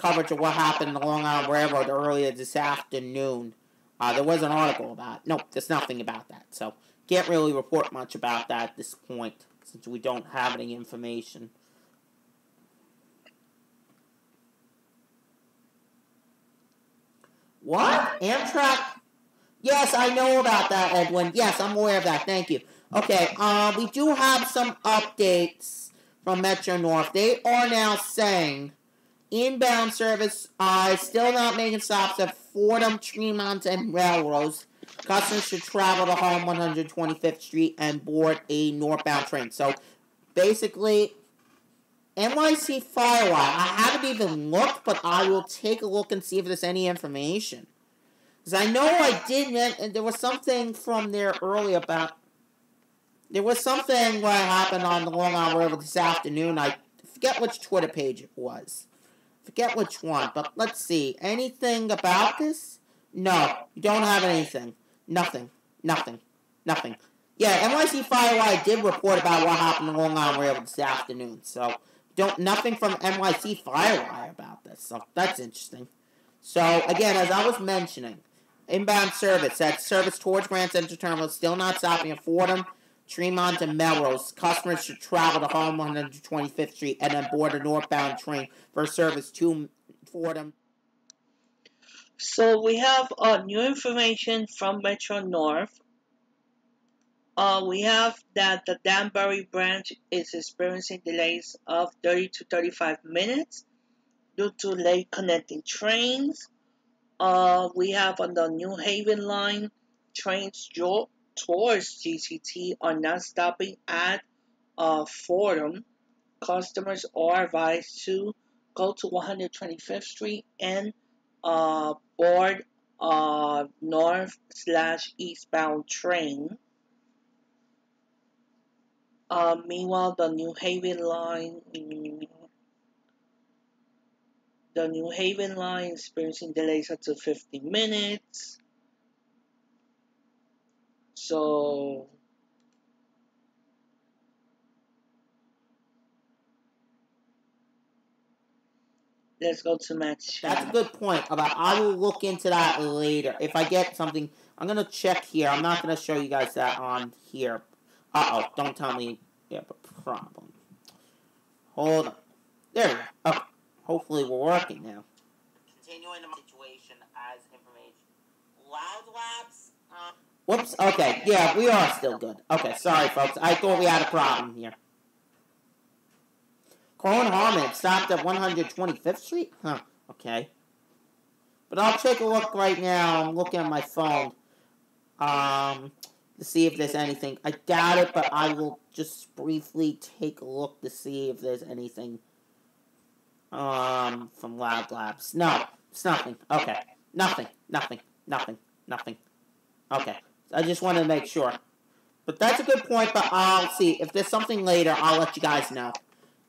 coverage of what happened in the Long Island Railroad earlier this afternoon. Uh, there was an article about it. Nope, there's nothing about that. So, can't really report much about that at this point since we don't have any information. What? Amtrak? Yes, I know about that, Edwin. Yes, I'm aware of that. Thank you. Okay, uh, we do have some updates from Metro North. They are now saying inbound service uh, is still not making stops at Fordham, Tremont, and Melrose. Customers should travel to Harlem 125th Street and board a northbound train. So, basically, NYC Firewire. I haven't even looked, but I will take a look and see if there's any information. Because I know I did, and there was something from there earlier about. There was something what happened on the Long Island River this afternoon. I forget which Twitter page it was. Forget which one, but let's see. Anything about this? No, you don't have anything. Nothing. Nothing. Nothing. Yeah, NYC Firewire did report about what happened in Long Island Railroad this afternoon, so don't nothing from NYC Firewire about this. So that's interesting. So again, as I was mentioning, inbound service that service towards Grand Central Terminal is still not stopping at Fordham, Tremont, and Melrose. Customers should travel to Harlem 125th Street and then board a northbound train for service to Fordham. So we have uh, new information from Metro North. Uh, we have that the Danbury branch is experiencing delays of 30 to 35 minutes due to late connecting trains. Uh, we have on the New Haven line, trains towards GCT are not stopping at uh, Fordham. Customers are advised to go to 125th Street and uh, board uh, north slash eastbound train. Uh, meanwhile, the New Haven line, the New Haven line experiencing delays up to 50 minutes. So let's go to match. That's a good point. About I will look into that later. If I get something, I'm gonna check here. I'm not gonna show you guys that on here. Uh oh! Don't tell me you have a problem. Hold on. There we go. Oh, hopefully we're working now. Continuing the situation as information. Loud Labs. Um, Whoops. Okay. Yeah, we are still good. Okay. Sorry, folks. I thought we had a problem here. Croton-Harmon stopped at 125th Street? Huh, okay. But I'll take a look right now. I'm looking at my phone um, to see if there's anything. I doubt it, but I will just briefly take a look to see if there's anything um, from Loud Labs. No, it's nothing. Okay. Nothing, nothing, nothing, nothing. Okay. I just want to make sure. But that's a good point, but I'll see. If there's something later, I'll let you guys know.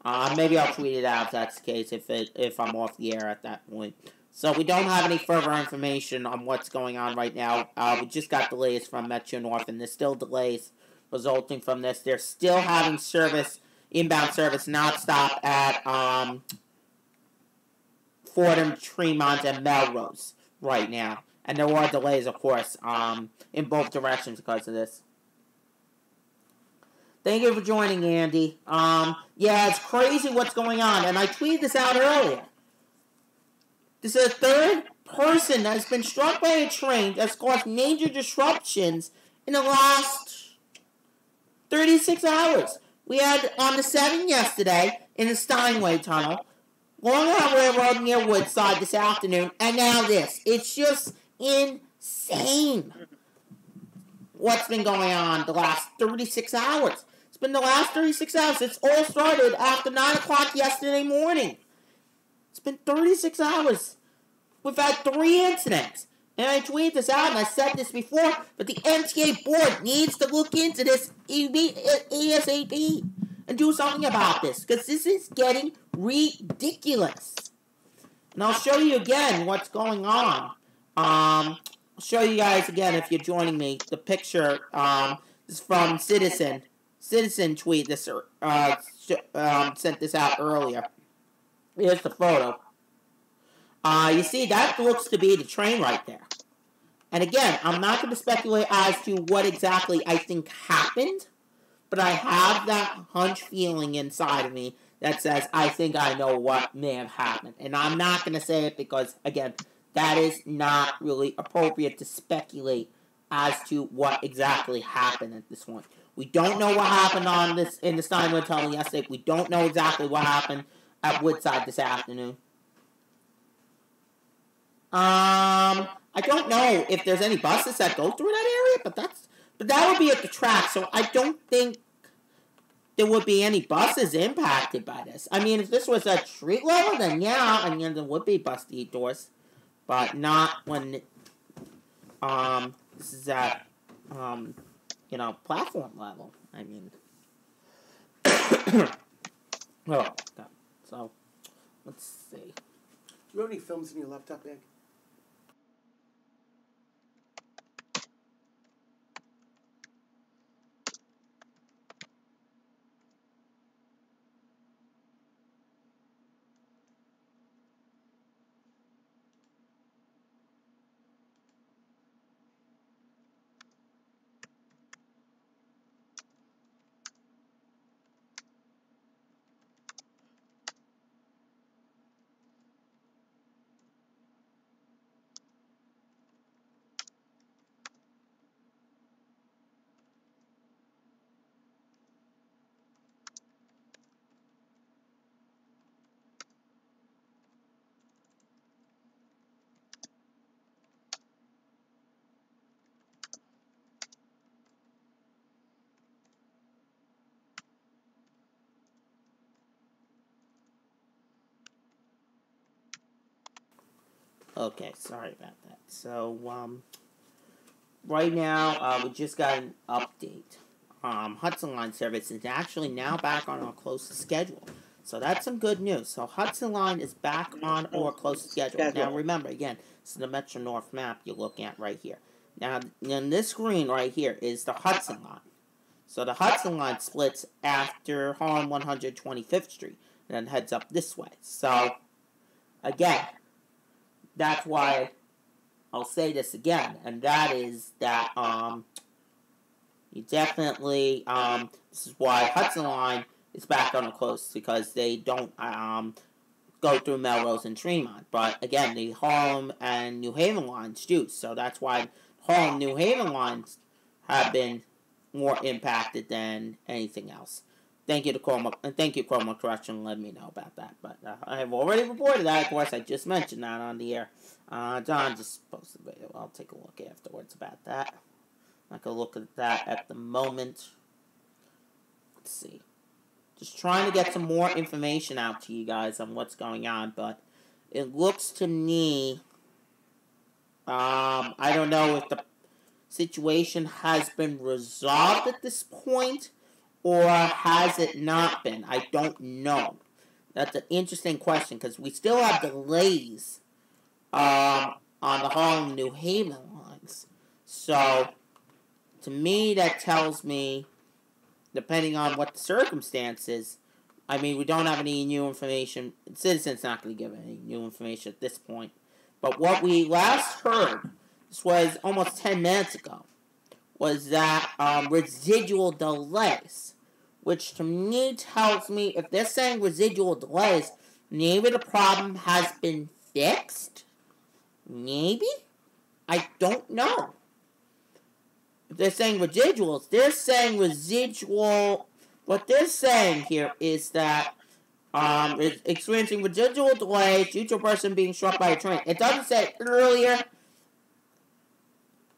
Uh, maybe I'll tweet it out if that's the case, if, it, if I'm off the air at that point. So we don't have any further information on what's going on right now. Uh, we just got delays from Metro North, and there's still delays resulting from this. They're still having service, inbound service, not stop at um, Fordham, Tremont, and Melrose right now. And there are delays, of course, um, in both directions because of this. Thank you for joining, Andy. Um, yeah, it's crazy what's going on, and I tweeted this out earlier. This is a third person that has been struck by a train that's caused major disruptions in the last 36 hours. We had on the 7 yesterday in the Steinway Tunnel, Long Island Railroad near Woodside this afternoon, and now this. It's just insane what's been going on the last 36 hours It's been the last 36 hours. It's all started after 9 o'clock yesterday morning. It's been 36 hours. We've had three incidents. And I tweeted this out and I said this before, but the MTA board needs to look into this ASAP and do something about this because this is getting ridiculous. And I'll show you again what's going on. Um, I'll show you guys again if you're joining me. The picture um, is from Citizen. Citizen tweet this uh, um, sent this out earlier. Here's the photo. Uh, you see, that looks to be the train right there. And again, I'm not going to speculate as to what exactly I think happened, but I have that hunch feeling inside of me that says I think I know what may have happened. And I'm not going to say it because, again, that is not really appropriate to speculate as to what exactly happened at this point. We don't know what happened on this in the Steinway Tunnel yesterday. We don't know exactly what happened at Woodside this afternoon. Um, I don't know if there's any buses that go through that area, but that's but that would be at the track, so I don't think there would be any buses impacted by this. I mean, if this was at street level, then yeah, I mean there would be bus detours, but not when um this is at um you know, platform level. I mean, oh, God. so let's see. Do you have any films in your laptop bag? Okay, sorry about that. So, um, right now, uh, we just got an update. Um, Hudson Line service is actually now back on our close schedule. So that's some good news. So Hudson Line is back on our close schedule. Schedule. Now remember, again, this is the Metro North map you're looking at right here. Now, in this green right here is the Hudson Line. So the Hudson Line splits after Harlem 125th Street and then heads up this way. So, again, that's why I'll say this again, and that is that um, you definitely um, this is why Hudson Line is back on the coast because they don't um go through Melrose and Tremont. But again, the Harlem and New Haven lines do, so that's why Harlem New Haven lines have been more impacted than anything else. Thank you to Chroma, and thank you Chroma Correction letting me know about that. But uh, I have already reported that. Of course, I just mentioned that on the air. Uh, John just posted video. I'll take a look afterwards about that. I can look at that at the moment. Let's see. Just trying to get some more information out to you guys on what's going on, but it looks to me. Um, I don't know if the situation has been resolved at this point or has it not been? I don't know. That's an interesting question because we still have delays um, on the Harlem New Haven lines. So, to me, that tells me, depending on what the circumstances, I mean, we don't have any new information. Citizens not going to give any new information at this point. But what we last heard, this was almost 10 minutes ago, was that um, residual delays, which to me tells me if they're saying residual delays, maybe the problem has been fixed. Maybe? I don't know. If they're saying residuals, they're saying residual. What they're saying here is that um, experiencing residual delays due to a person being struck by a train. It doesn't say earlier,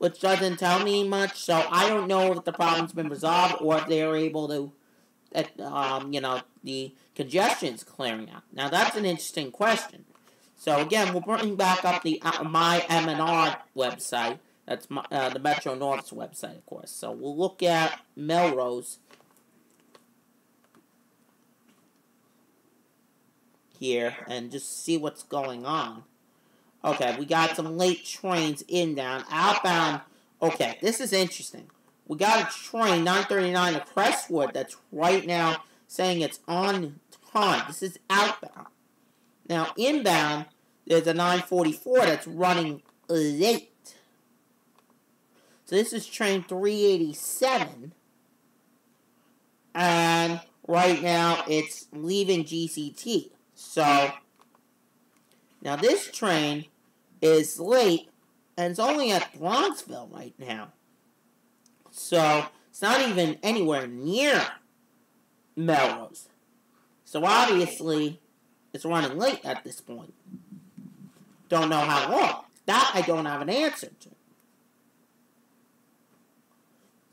which doesn't tell me much, so I don't know if the problem's been resolved or if they are able to, that, um, you know, the congestion's clearing out. Now, that's an interesting question. So, again, we'll bring back up the uh, My M&R website. That's my, uh, the Metro North's website, of course. So, we'll look at Melrose here and just see what's going on. Okay, we got some late trains inbound, outbound. Okay, this is interesting. We got a train 939 to Crestwood that's right now saying it's on time. This is outbound. Now inbound, there's a 944 that's running late. So this is train 387. And right now it's leaving GCT. So now this train is late and it's only at Bronxville right now. So it's not even anywhere near Melrose. So obviously it's running late at this point. Don't know how long. That I don't have an answer to.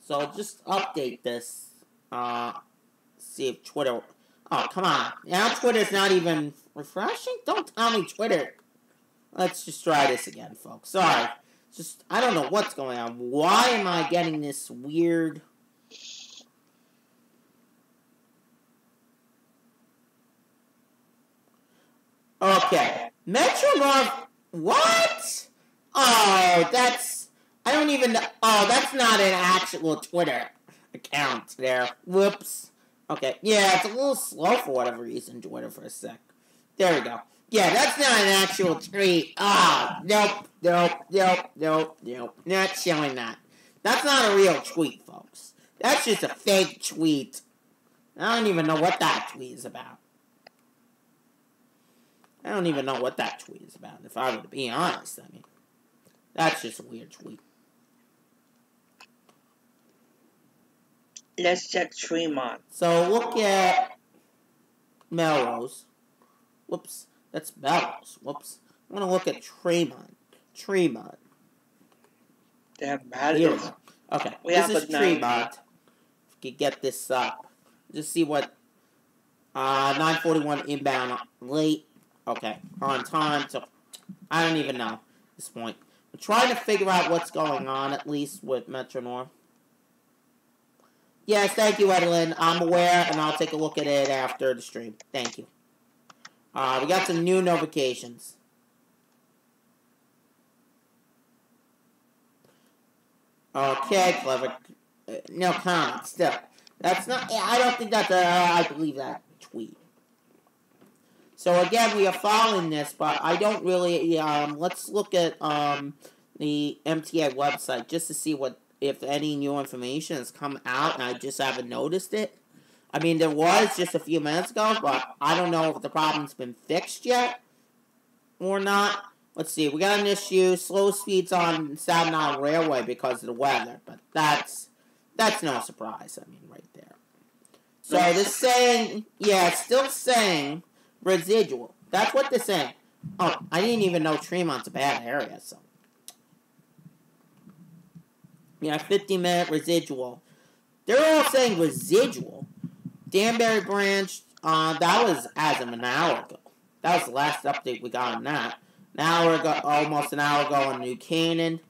So just update this. Uh, see if Twitter. Oh come on! Now Twitter's not even refreshing. Don't tell me Twitter. Let's just try this again, folks. Sorry. Just I don't know what's going on. Why am I getting this weird? Okay, Metro. What? Oh, that's. I don't even. Oh, that's not an actual Twitter account there. Whoops. Okay, yeah, it's a little slow for whatever reason, Twitter for a sec. There we go. Yeah, that's not an actual tweet. Ah, nope, nope, nope, nope, nope. Not showing that. That's not a real tweet, folks. That's just a fake tweet. I don't even know what that tweet is about. I don't even know what that tweet is about, if I were to be honest. I mean, that's just a weird tweet. Let's check Tremont. So look at Melrose. Whoops, that's Melrose. Whoops. I'm gonna look at Tremont. Tremont. They have Here we go. Okay, We this have is a nine. Tremont. If you could get this up, just see what. Uh, 941 inbound late. Okay, on time. So I don't even know at this point. I'm trying to figure out what's going on, at least with Metro North. Yes, thank you, Edelyn. I'm aware, and I'll take a look at it after the stream. Thank you. Uh, we got some new notifications. Okay, clever. Uh, no comment. Still, that's not. I don't think that's. Uh, I believe that tweet. So again, we are following this, but I don't really. Um, let's look at um the MTA website just to see what if any new information has come out, and I just haven't noticed it. I mean, there was just a few minutes ago, but I don't know if the problem's been fixed yet or not. Let's see, we got an issue, slow speeds on Staten Island Railway because of the weather, but that's that's no surprise, I mean, right there. So they're saying, yeah, it's still saying residual. That's what they're saying. Oh, I didn't even know Tremont's a bad area, so. Yeah, 50 minute residual. They're all saying residual. Danbury Branch, uh, that was as of an hour ago. That was the last update we got on that. Hour ago, almost an hour ago on New Canaan.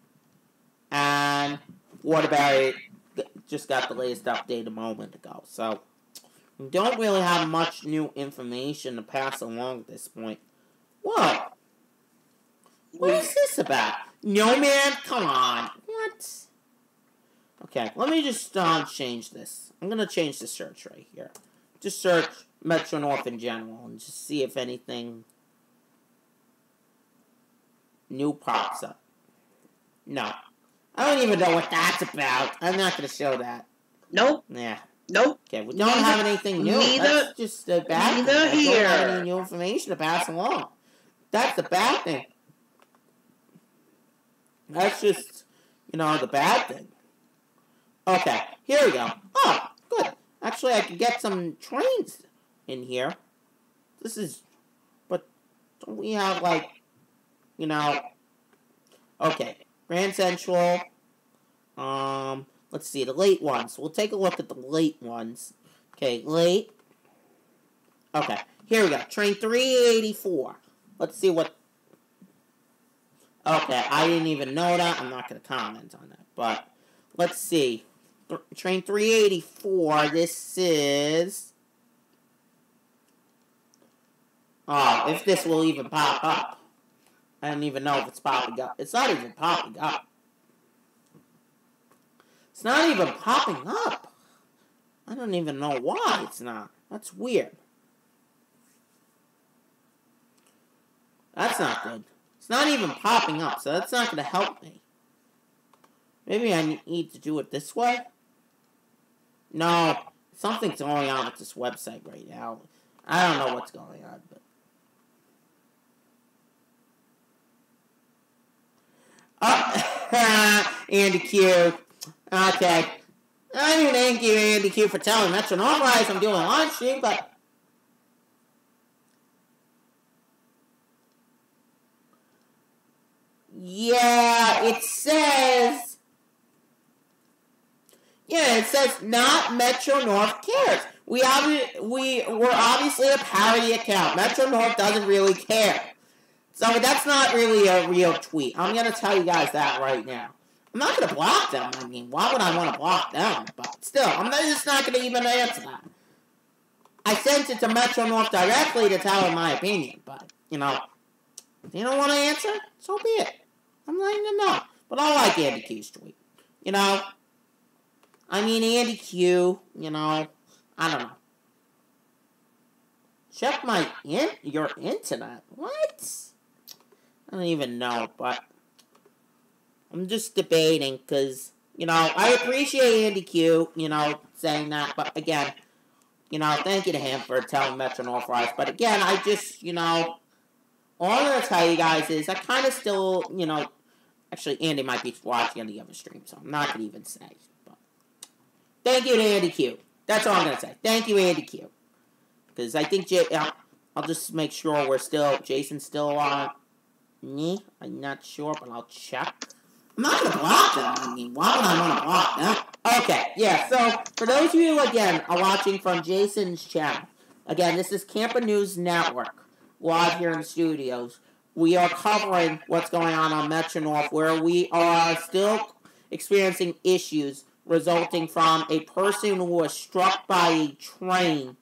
And Waterbury just got the latest update a moment ago. So, we don't really have much new information to pass along at this point. What? What is this about? No, man, come on. What? Okay, let me just um, change this. I'm gonna change the search right here. Just search Metro North in general and just see if anything new pops up. No. I don't even know what that's about. I'm not gonna show that. Nope. Yeah. Nope. Okay, we don't Neither- have anything new. neither- That's just the bad neither thing. I don't have here. any new information to pass along. That's the bad thing. That's just, you know, the bad thing. Okay, here we go. Oh, good. Actually, I could get some trains in here. This is, but don't we have like, you know? Okay, Grand Central. Um, let's see the late ones. We'll take a look at the late ones. Okay, late. Okay, here we go. Train three eighty four. Let's see what. Okay, I didn't even know that. I'm not going to comment on that, but let's see. Th- Train 384, this is. Oh, if this will even pop up. I don't even know if it's popping up. It's not even popping up. It's not even popping up. I don't even know why it's not. That's weird. That's not good. It's not even popping up, so that's not going to help me. Maybe I need to do it this way? No, something's going on with this website right now. I don't know what's going on, but. Oh, Andy Q. Okay. I mean, thank you, Andy Q, for telling Metro Normalize I'm doing a live stream, but. Yeah, it says. Yeah, it says not Metro North cares. We obvi- we we're obviously a parody account. Metro North doesn't really care. So that's not really a real tweet. I'm gonna tell you guys that right now. I'm not gonna block them. I mean, why would I want to block them? But still, I'm not, just not gonna even answer that. I sent it to Metro North directly to tell them my opinion, but you know, if you don't want to answer, so be it. I'm letting them know. But I like Andy Q's tweet. You know, I mean Andy Q. You know, I don't know. Check my in your internet. What? I don't even know, but I'm just debating because you know I appreciate Andy Q. You know saying that, but again, you know, thank you to him for telling Metro Rise. But again, I just you know, all I'm gonna tell you guys is I kind of still you know, actually Andy might be watching on the other stream, so I'm not gonna even say. Thank you to Andy Q. That's all I'm gonna say. Thank you, Andy Q. Because I think J- uh, I'll just make sure we're still Jason's still on. Me, I'm not sure, but I'll check. I'm not gonna block them. I mean, why would I want to block them? Okay, yeah. So for those of you again are watching from Jason's channel, again, this is Camper News Network live here in the studios. we are covering what's going on on Metro North, where we are still experiencing issues resulting from a person who was struck by a train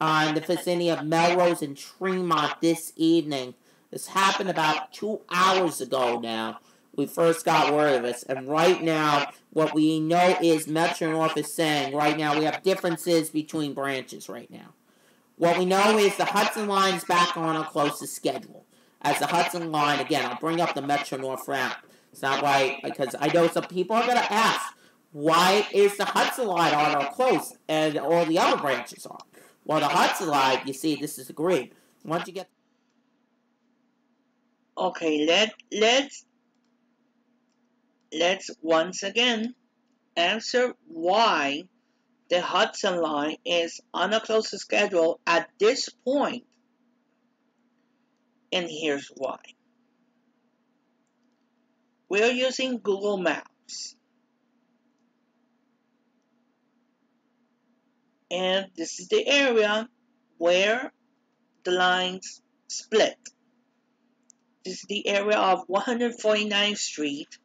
uh, in the vicinity of Melrose and Tremont this evening. This happened about two hours ago now. We first got word of this, and right now, what we know is Metro North is saying right now we have differences between branches right now. What we know is the Hudson line is back on a closest schedule. As the Hudson line, again, I'll bring up the Metro North route. It's not right, because I know some people are going to ask, why is the Hudson line on our close and all the other branches are? Well, the Hudson line, you see, this is the green. Once you get Okay, let let's let's once again answer why the Hudson line is on a closer schedule at this point. And here's why. We're using Google Maps. And this is the area where the lines split. This is the area of 149th Street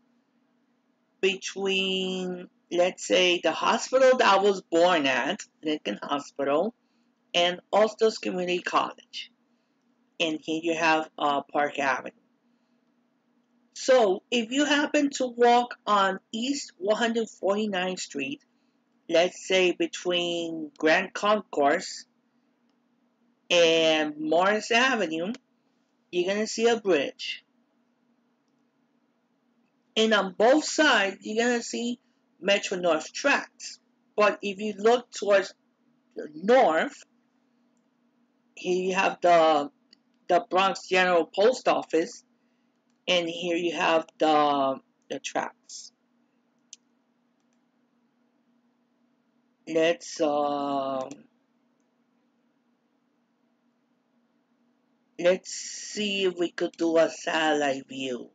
between, let's say, the hospital that I was born at, Lincoln Hospital, and Hostos Community College. And here you have uh, Park Avenue. So, if you happen to walk on East 149th Street, let's say between Grand Concourse and Morris Avenue, you're going to see a bridge. And on both sides, you're going to see Metro North tracks. But if you look towards the north, here you have the the Bronx General Post Office, and here you have the the tracks. Let's um, let's see if we could do a satellite view.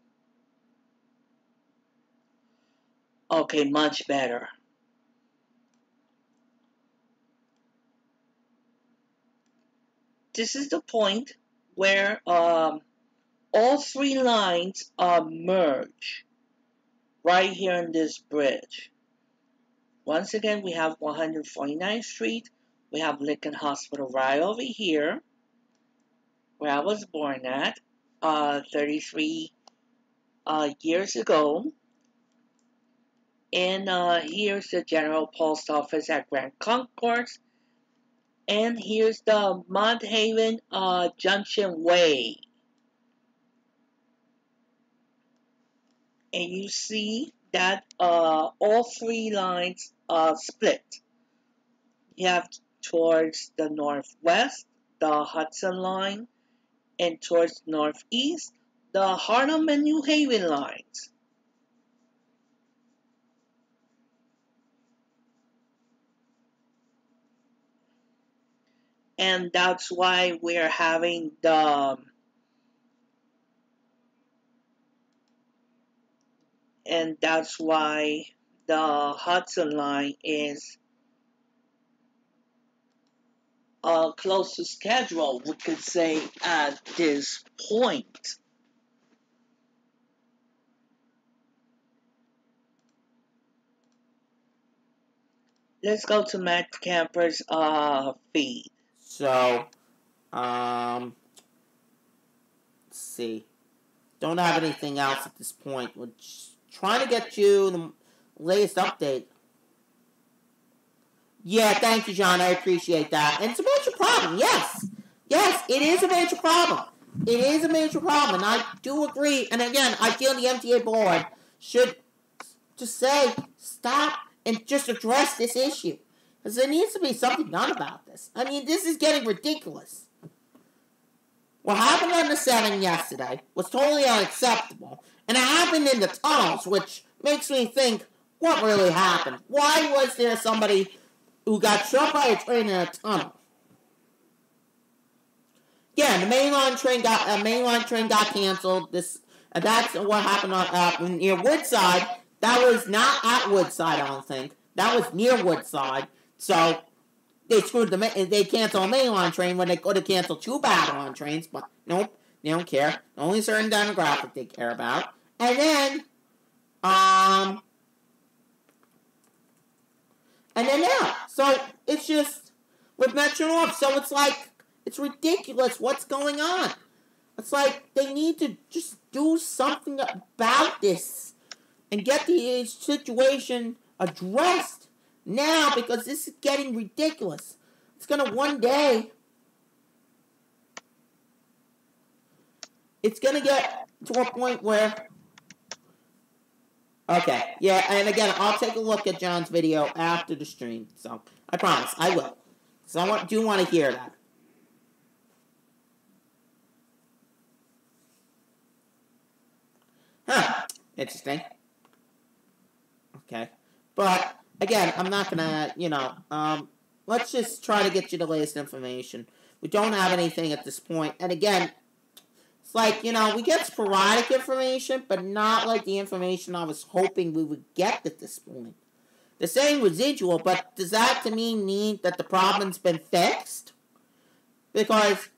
Okay, much better. This is the point where um, all three lines uh, merge right here in this bridge. Once again, we have 149th Street. We have Lincoln Hospital right over here, where I was born at uh, 33 uh, years ago. And uh, here's the General Post Office at Grand Concourse. And here's the Mott Haven uh, Junction Way. And you see that uh, all three lines are split. You have towards the northwest, the Hudson line, and towards northeast, the Harlem and New Haven lines. and that's why we're having the and that's why the Hudson line is uh, close to schedule, we could say at this point. Let's go to Matt Camper's uh, feed. So, um, let's see. Don't have anything else at this point. We're trying to get you the latest update. Yeah, thank you, John. I appreciate that. And it's a major problem. Yes. Yes, it is a major problem. It is a major problem, and I do agree. And again, I feel the MTA board should just say, stop and just address this issue. Because there needs to be something done about this. I mean, this is getting ridiculous. What happened on the 7 yesterday was totally unacceptable. And it happened in the tunnels, which makes me think, what really happened? Why was there somebody who got shot by a train in a tunnel? Yeah, the mainline train got uh, mainline train got canceled. This uh, that's what happened on uh, near Woodside. That was not at Woodside, I don't think. That was near Woodside. So they screwed the they canceled a mainline train when they could have canceled two Babylon trains, but nope. They don't care. Only certain demographic they care about. And then, um, and then now, so it's just with Metro North. So it's like it's ridiculous what's going on. It's like they need to just do something about this and get the situation addressed now because this is getting ridiculous. It's gonna one day. It's gonna get to a point where. Okay, yeah, and again, I'll take a look at John's video after the stream. So I promise I will. So I want, do want to hear that. Huh. Interesting. Okay. But, again, I'm not gonna, you know, um, let's just try to get you the latest information. We don't have anything at this point. And again, it's like, you know, we get sporadic information, but not like the information I was hoping we would get at this point. They're saying residual, but does that to me mean that the problem's been fixed? Because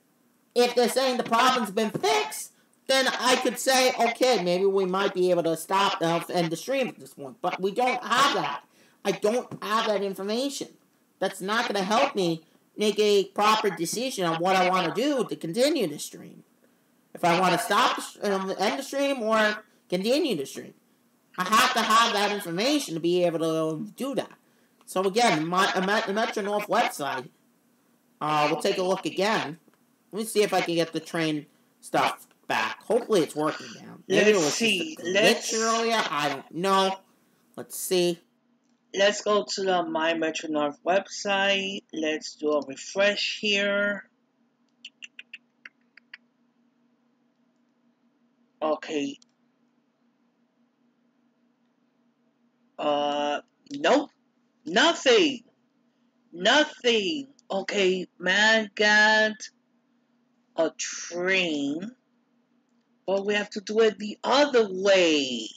if they're saying the problem's been fixed, then I could say, okay, maybe we might be able to stop uh, and the stream at this point. But we don't have that. I don't have that information. That's not going to help me make a proper decision on what I want to do to continue the stream. If I want to stop the, um, end the stream or continue the stream. I have to have that information to be able to do that. So again, my the Metro North website. Uh, we'll take a look again. Let me see if I can get the train stuff back. Hopefully, it's working now. Maybe Let's see. Let's earlier. I don't know. Let's see. Let's go to the My Metro North website. Let's do a refresh here. Okay. Uh, nope. Nothing. Nothing. Okay, man got a train but we have to do it the other way.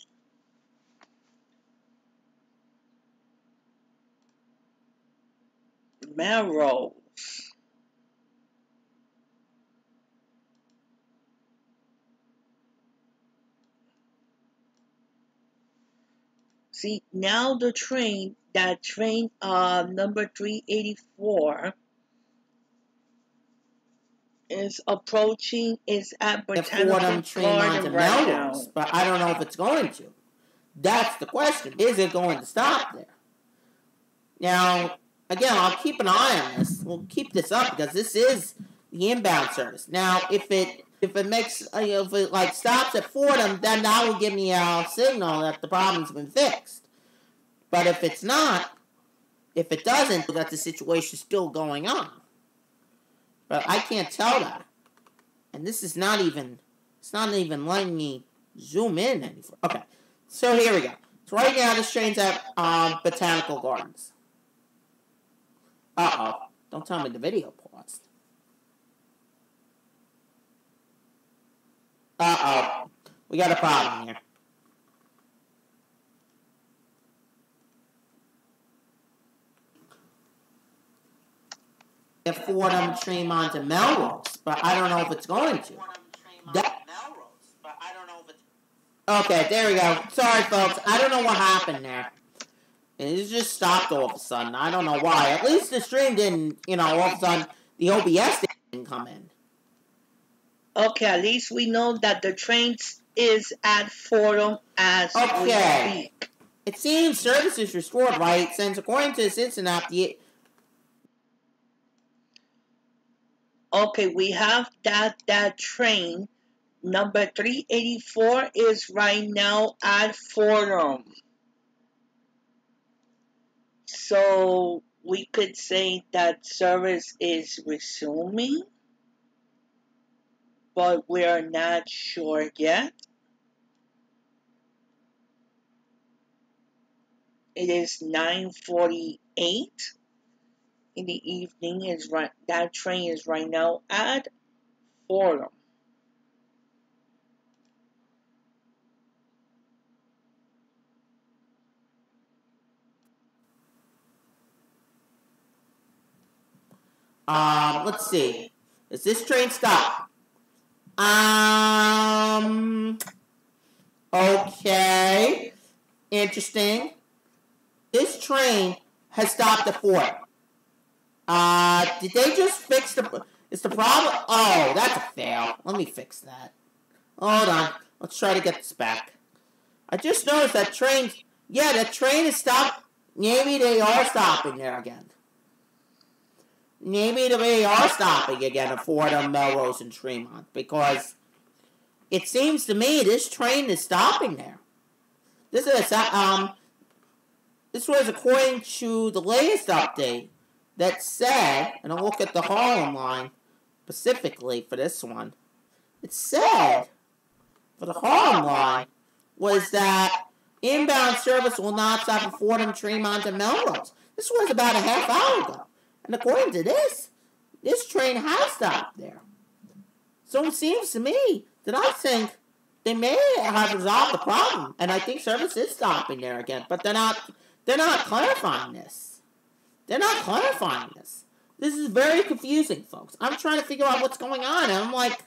Marrows. See, now the train, that train uh, number 384, is approaching is at Botanical Tremont right Melrose, but I don't know if it's going to. That's the question. Is it going to stop there? Now, again, I'll keep an eye on this. We'll keep this up because this is the inbound service. Now, if it if it makes uh, if it like stops at Fordham, then that will give me a signal that the problem's been fixed. But if it's not, if it doesn't, that the situation's still going on. But I can't tell that. And this is not even, it's not even letting me zoom in any further. Okay, so here we go. So right now this train's at um, Botanical Gardens. Uh-oh. Don't tell me the video paused. Uh-oh. We got a problem here. at Fordham, Tremont, and Melrose, but I don't know if it's going to. That, okay, there we go. Sorry, folks. I don't know what happened there. It just stopped all of a sudden. I don't know why. At least the stream didn't, you know, all of a sudden the OBS didn't come in. Okay, at least we know that the train is at Fordham as okay. we speak. It seems service is restored, right? Since according to the Cincinnati, Okay, we have that that train number 384 is right now at Fordham. So we could say that service is resuming, but we are not sure yet. It is 948 in the evening is right that train is right now at Fordham. Um, let's see. Is this train stop? Um. Okay. Interesting. This train has stopped at Fordham. Uh, did they just fix the? Is the problem? Oh, that's a fail. Let me fix that. Hold on. Let's try to get this back. I just noticed that train. Yeah, that train is stopped. Maybe they are stopping there again. Maybe they are stopping again at Fordham, Melrose, and Tremont because it seems to me this train is stopping there. This is um. This was according to the latest update that said, and I'll look at the Harlem line specifically for this one. It said for the Harlem line was that inbound service will not stop at Fordham, Tremont, and Melrose. This was about a half hour ago. And according to this, this train has stopped there. So it seems to me that I think they may have resolved the problem, and I think service is stopping there again. But they're not. They're not clarifying this. They're not clarifying this. This is very confusing, folks. I'm trying to figure out what's going on, and I'm like,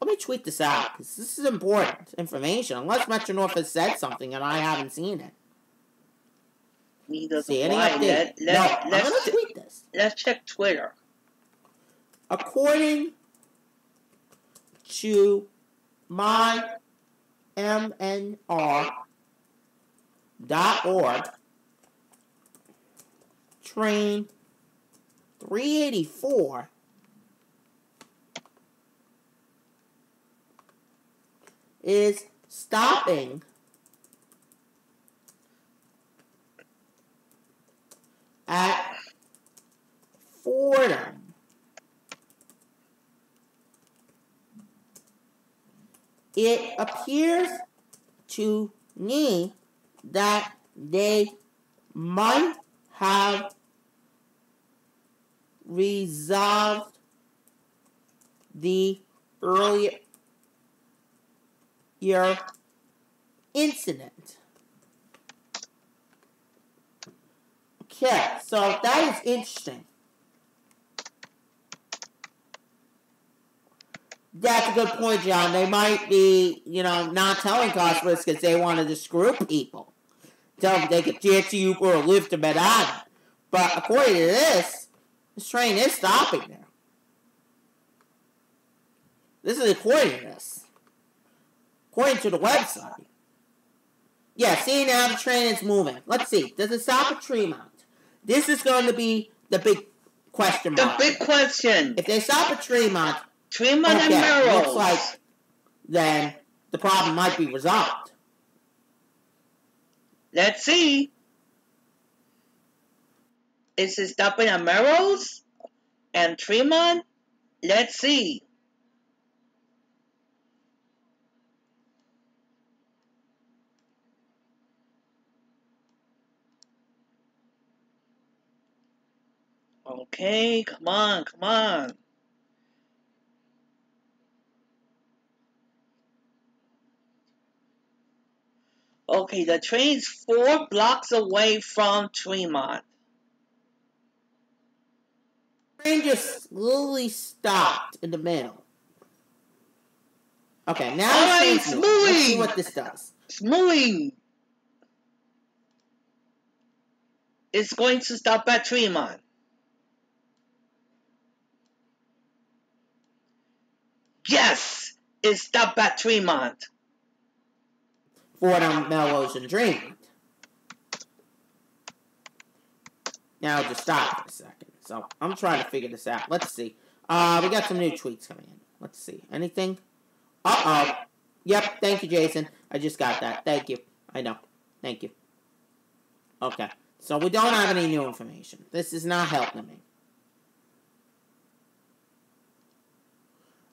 let me tweet this out because this is important information. Unless Metro North has said something and I haven't seen it. Neither See do any I. update? Let, no, let, I'm let's, tweet this. let's check Twitter. according to my MNR.org, train 384 is stopping at Fordham. It appears to me that they might have resolved the earlier incident. Okay, so that is interesting. That's a good point, John. They might be, you know, not telling customers because they wanted to screw people. Tell them they could taxi you for a lift to Manhattan. But according to this, this train is stopping there. This is according to this. According to the website. Yeah, see now the train is moving. Let's see. Does it stop at Tremont? This is going to be the big question The big question. If they stop at Tremont, Tremont and okay, Melrose. looks like then the problem might be resolved. Let's see. Is it stopping at Melrose and Tremont? Let's see. Okay, come on, come on. Okay, the train's four blocks away from Tremont. Train just slowly stopped in the middle. Okay, now All right, it's moving. Let's see what this does. It's moving. It's going to stop at Tremont. Yes, It's the at Tremont. Fordham, Melrose, and Dreamland. Now just stop for a second. So I'm trying to figure this out. Let's see. Uh, we got some new tweets coming in. Let's see. Anything? Uh oh. Yep. Thank you, Jason. I just got that. Thank you. I know. Thank you. Okay. So we don't have any new information. This is not helping me.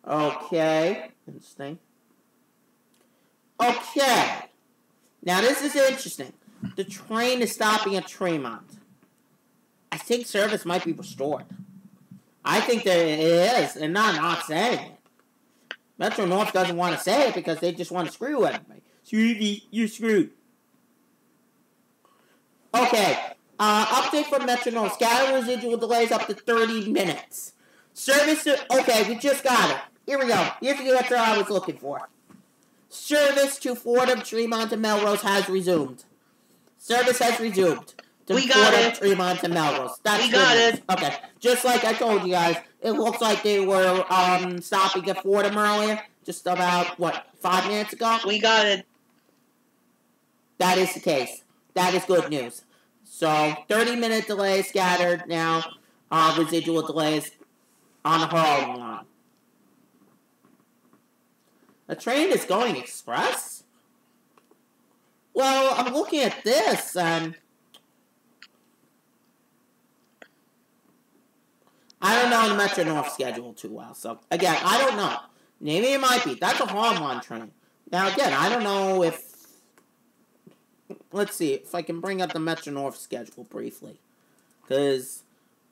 Okay. Interesting. Okay. Now this is interesting. The train is stopping at Tremont. I think service might be restored. I think that it is, and not not saying it. Metro North doesn't want to say it because they just want to screw everybody. Screwy, you screwed. Okay. Uh, update from Metro North. Scatter residual delays up to 30 minutes. Service, okay, we just got it. Here we go. Here's the answer I was looking for. Service to Fordham, Tremont, and Melrose has resumed. Service has resumed. To We got Fordham, it. Tremont, and Melrose. That's We got it. Okay. Just like I told you guys, it looks like they were um, stopping at Fordham earlier. Just about, what, five minutes ago? We got it. That is the case. That is good news. So, 30 minute delay scattered now. Uh, residual delays on the Harlem line. The train is going express? Well, I'm looking at this and. I don't know the Metro North schedule too well. So, again, I don't know. Maybe it might be. That's a Harlem line train. Now, again, I don't know if let's see if I can bring up the Metro North schedule briefly. Because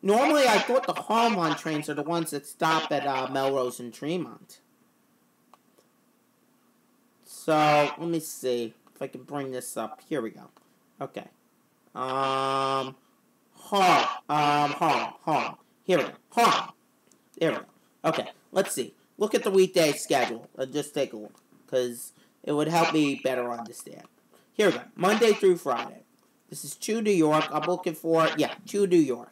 normally I thought the Harlem trains are the ones that stop at uh, Melrose and Tremont. So let me see if I can bring this up. Here we go. Okay. Um, Harlem, um, Harlem, Harlem. Here we go. Harlem. There we go. Okay. Let's see. Look at the weekday schedule. Uh, just take a look, because it would help me better understand. Here we go. Monday through Friday. This is to New York. I'm looking for, yeah, to New York.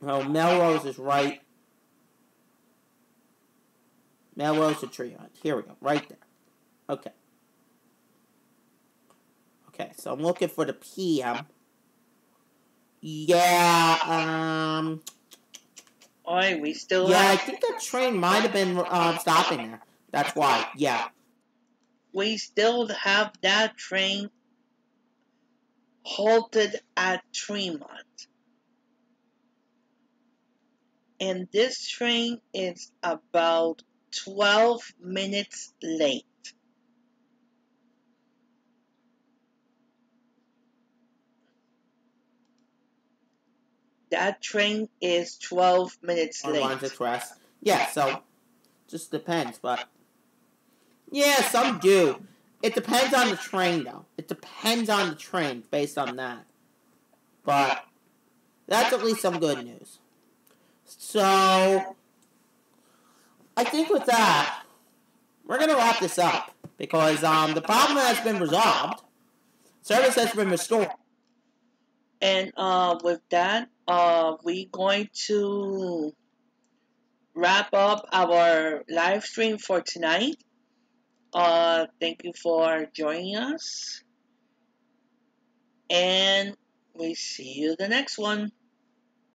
Oh, Melrose is right. Melrose to Tremont. Here we go. Right there. Okay. Okay, so I'm looking for the PM. Yeah, um, Alright, we still yeah, I think that train might have been uh, stopping there. That's why. Yeah. we still have that train halted at Tremont. And this train is about 12 minutes late. That train is 12 minutes on Lines late. Express. Yeah, so just depends, but yeah, some do. It depends on the train, though. It depends on the train based on that. But that's at least some good news. So I think with that, we're gonna wrap this up because um, the problem has been resolved. Service has been restored. And uh, with that, uh, we're going to wrap up our live stream for tonight. Uh, thank you for joining us. And we see you the next one.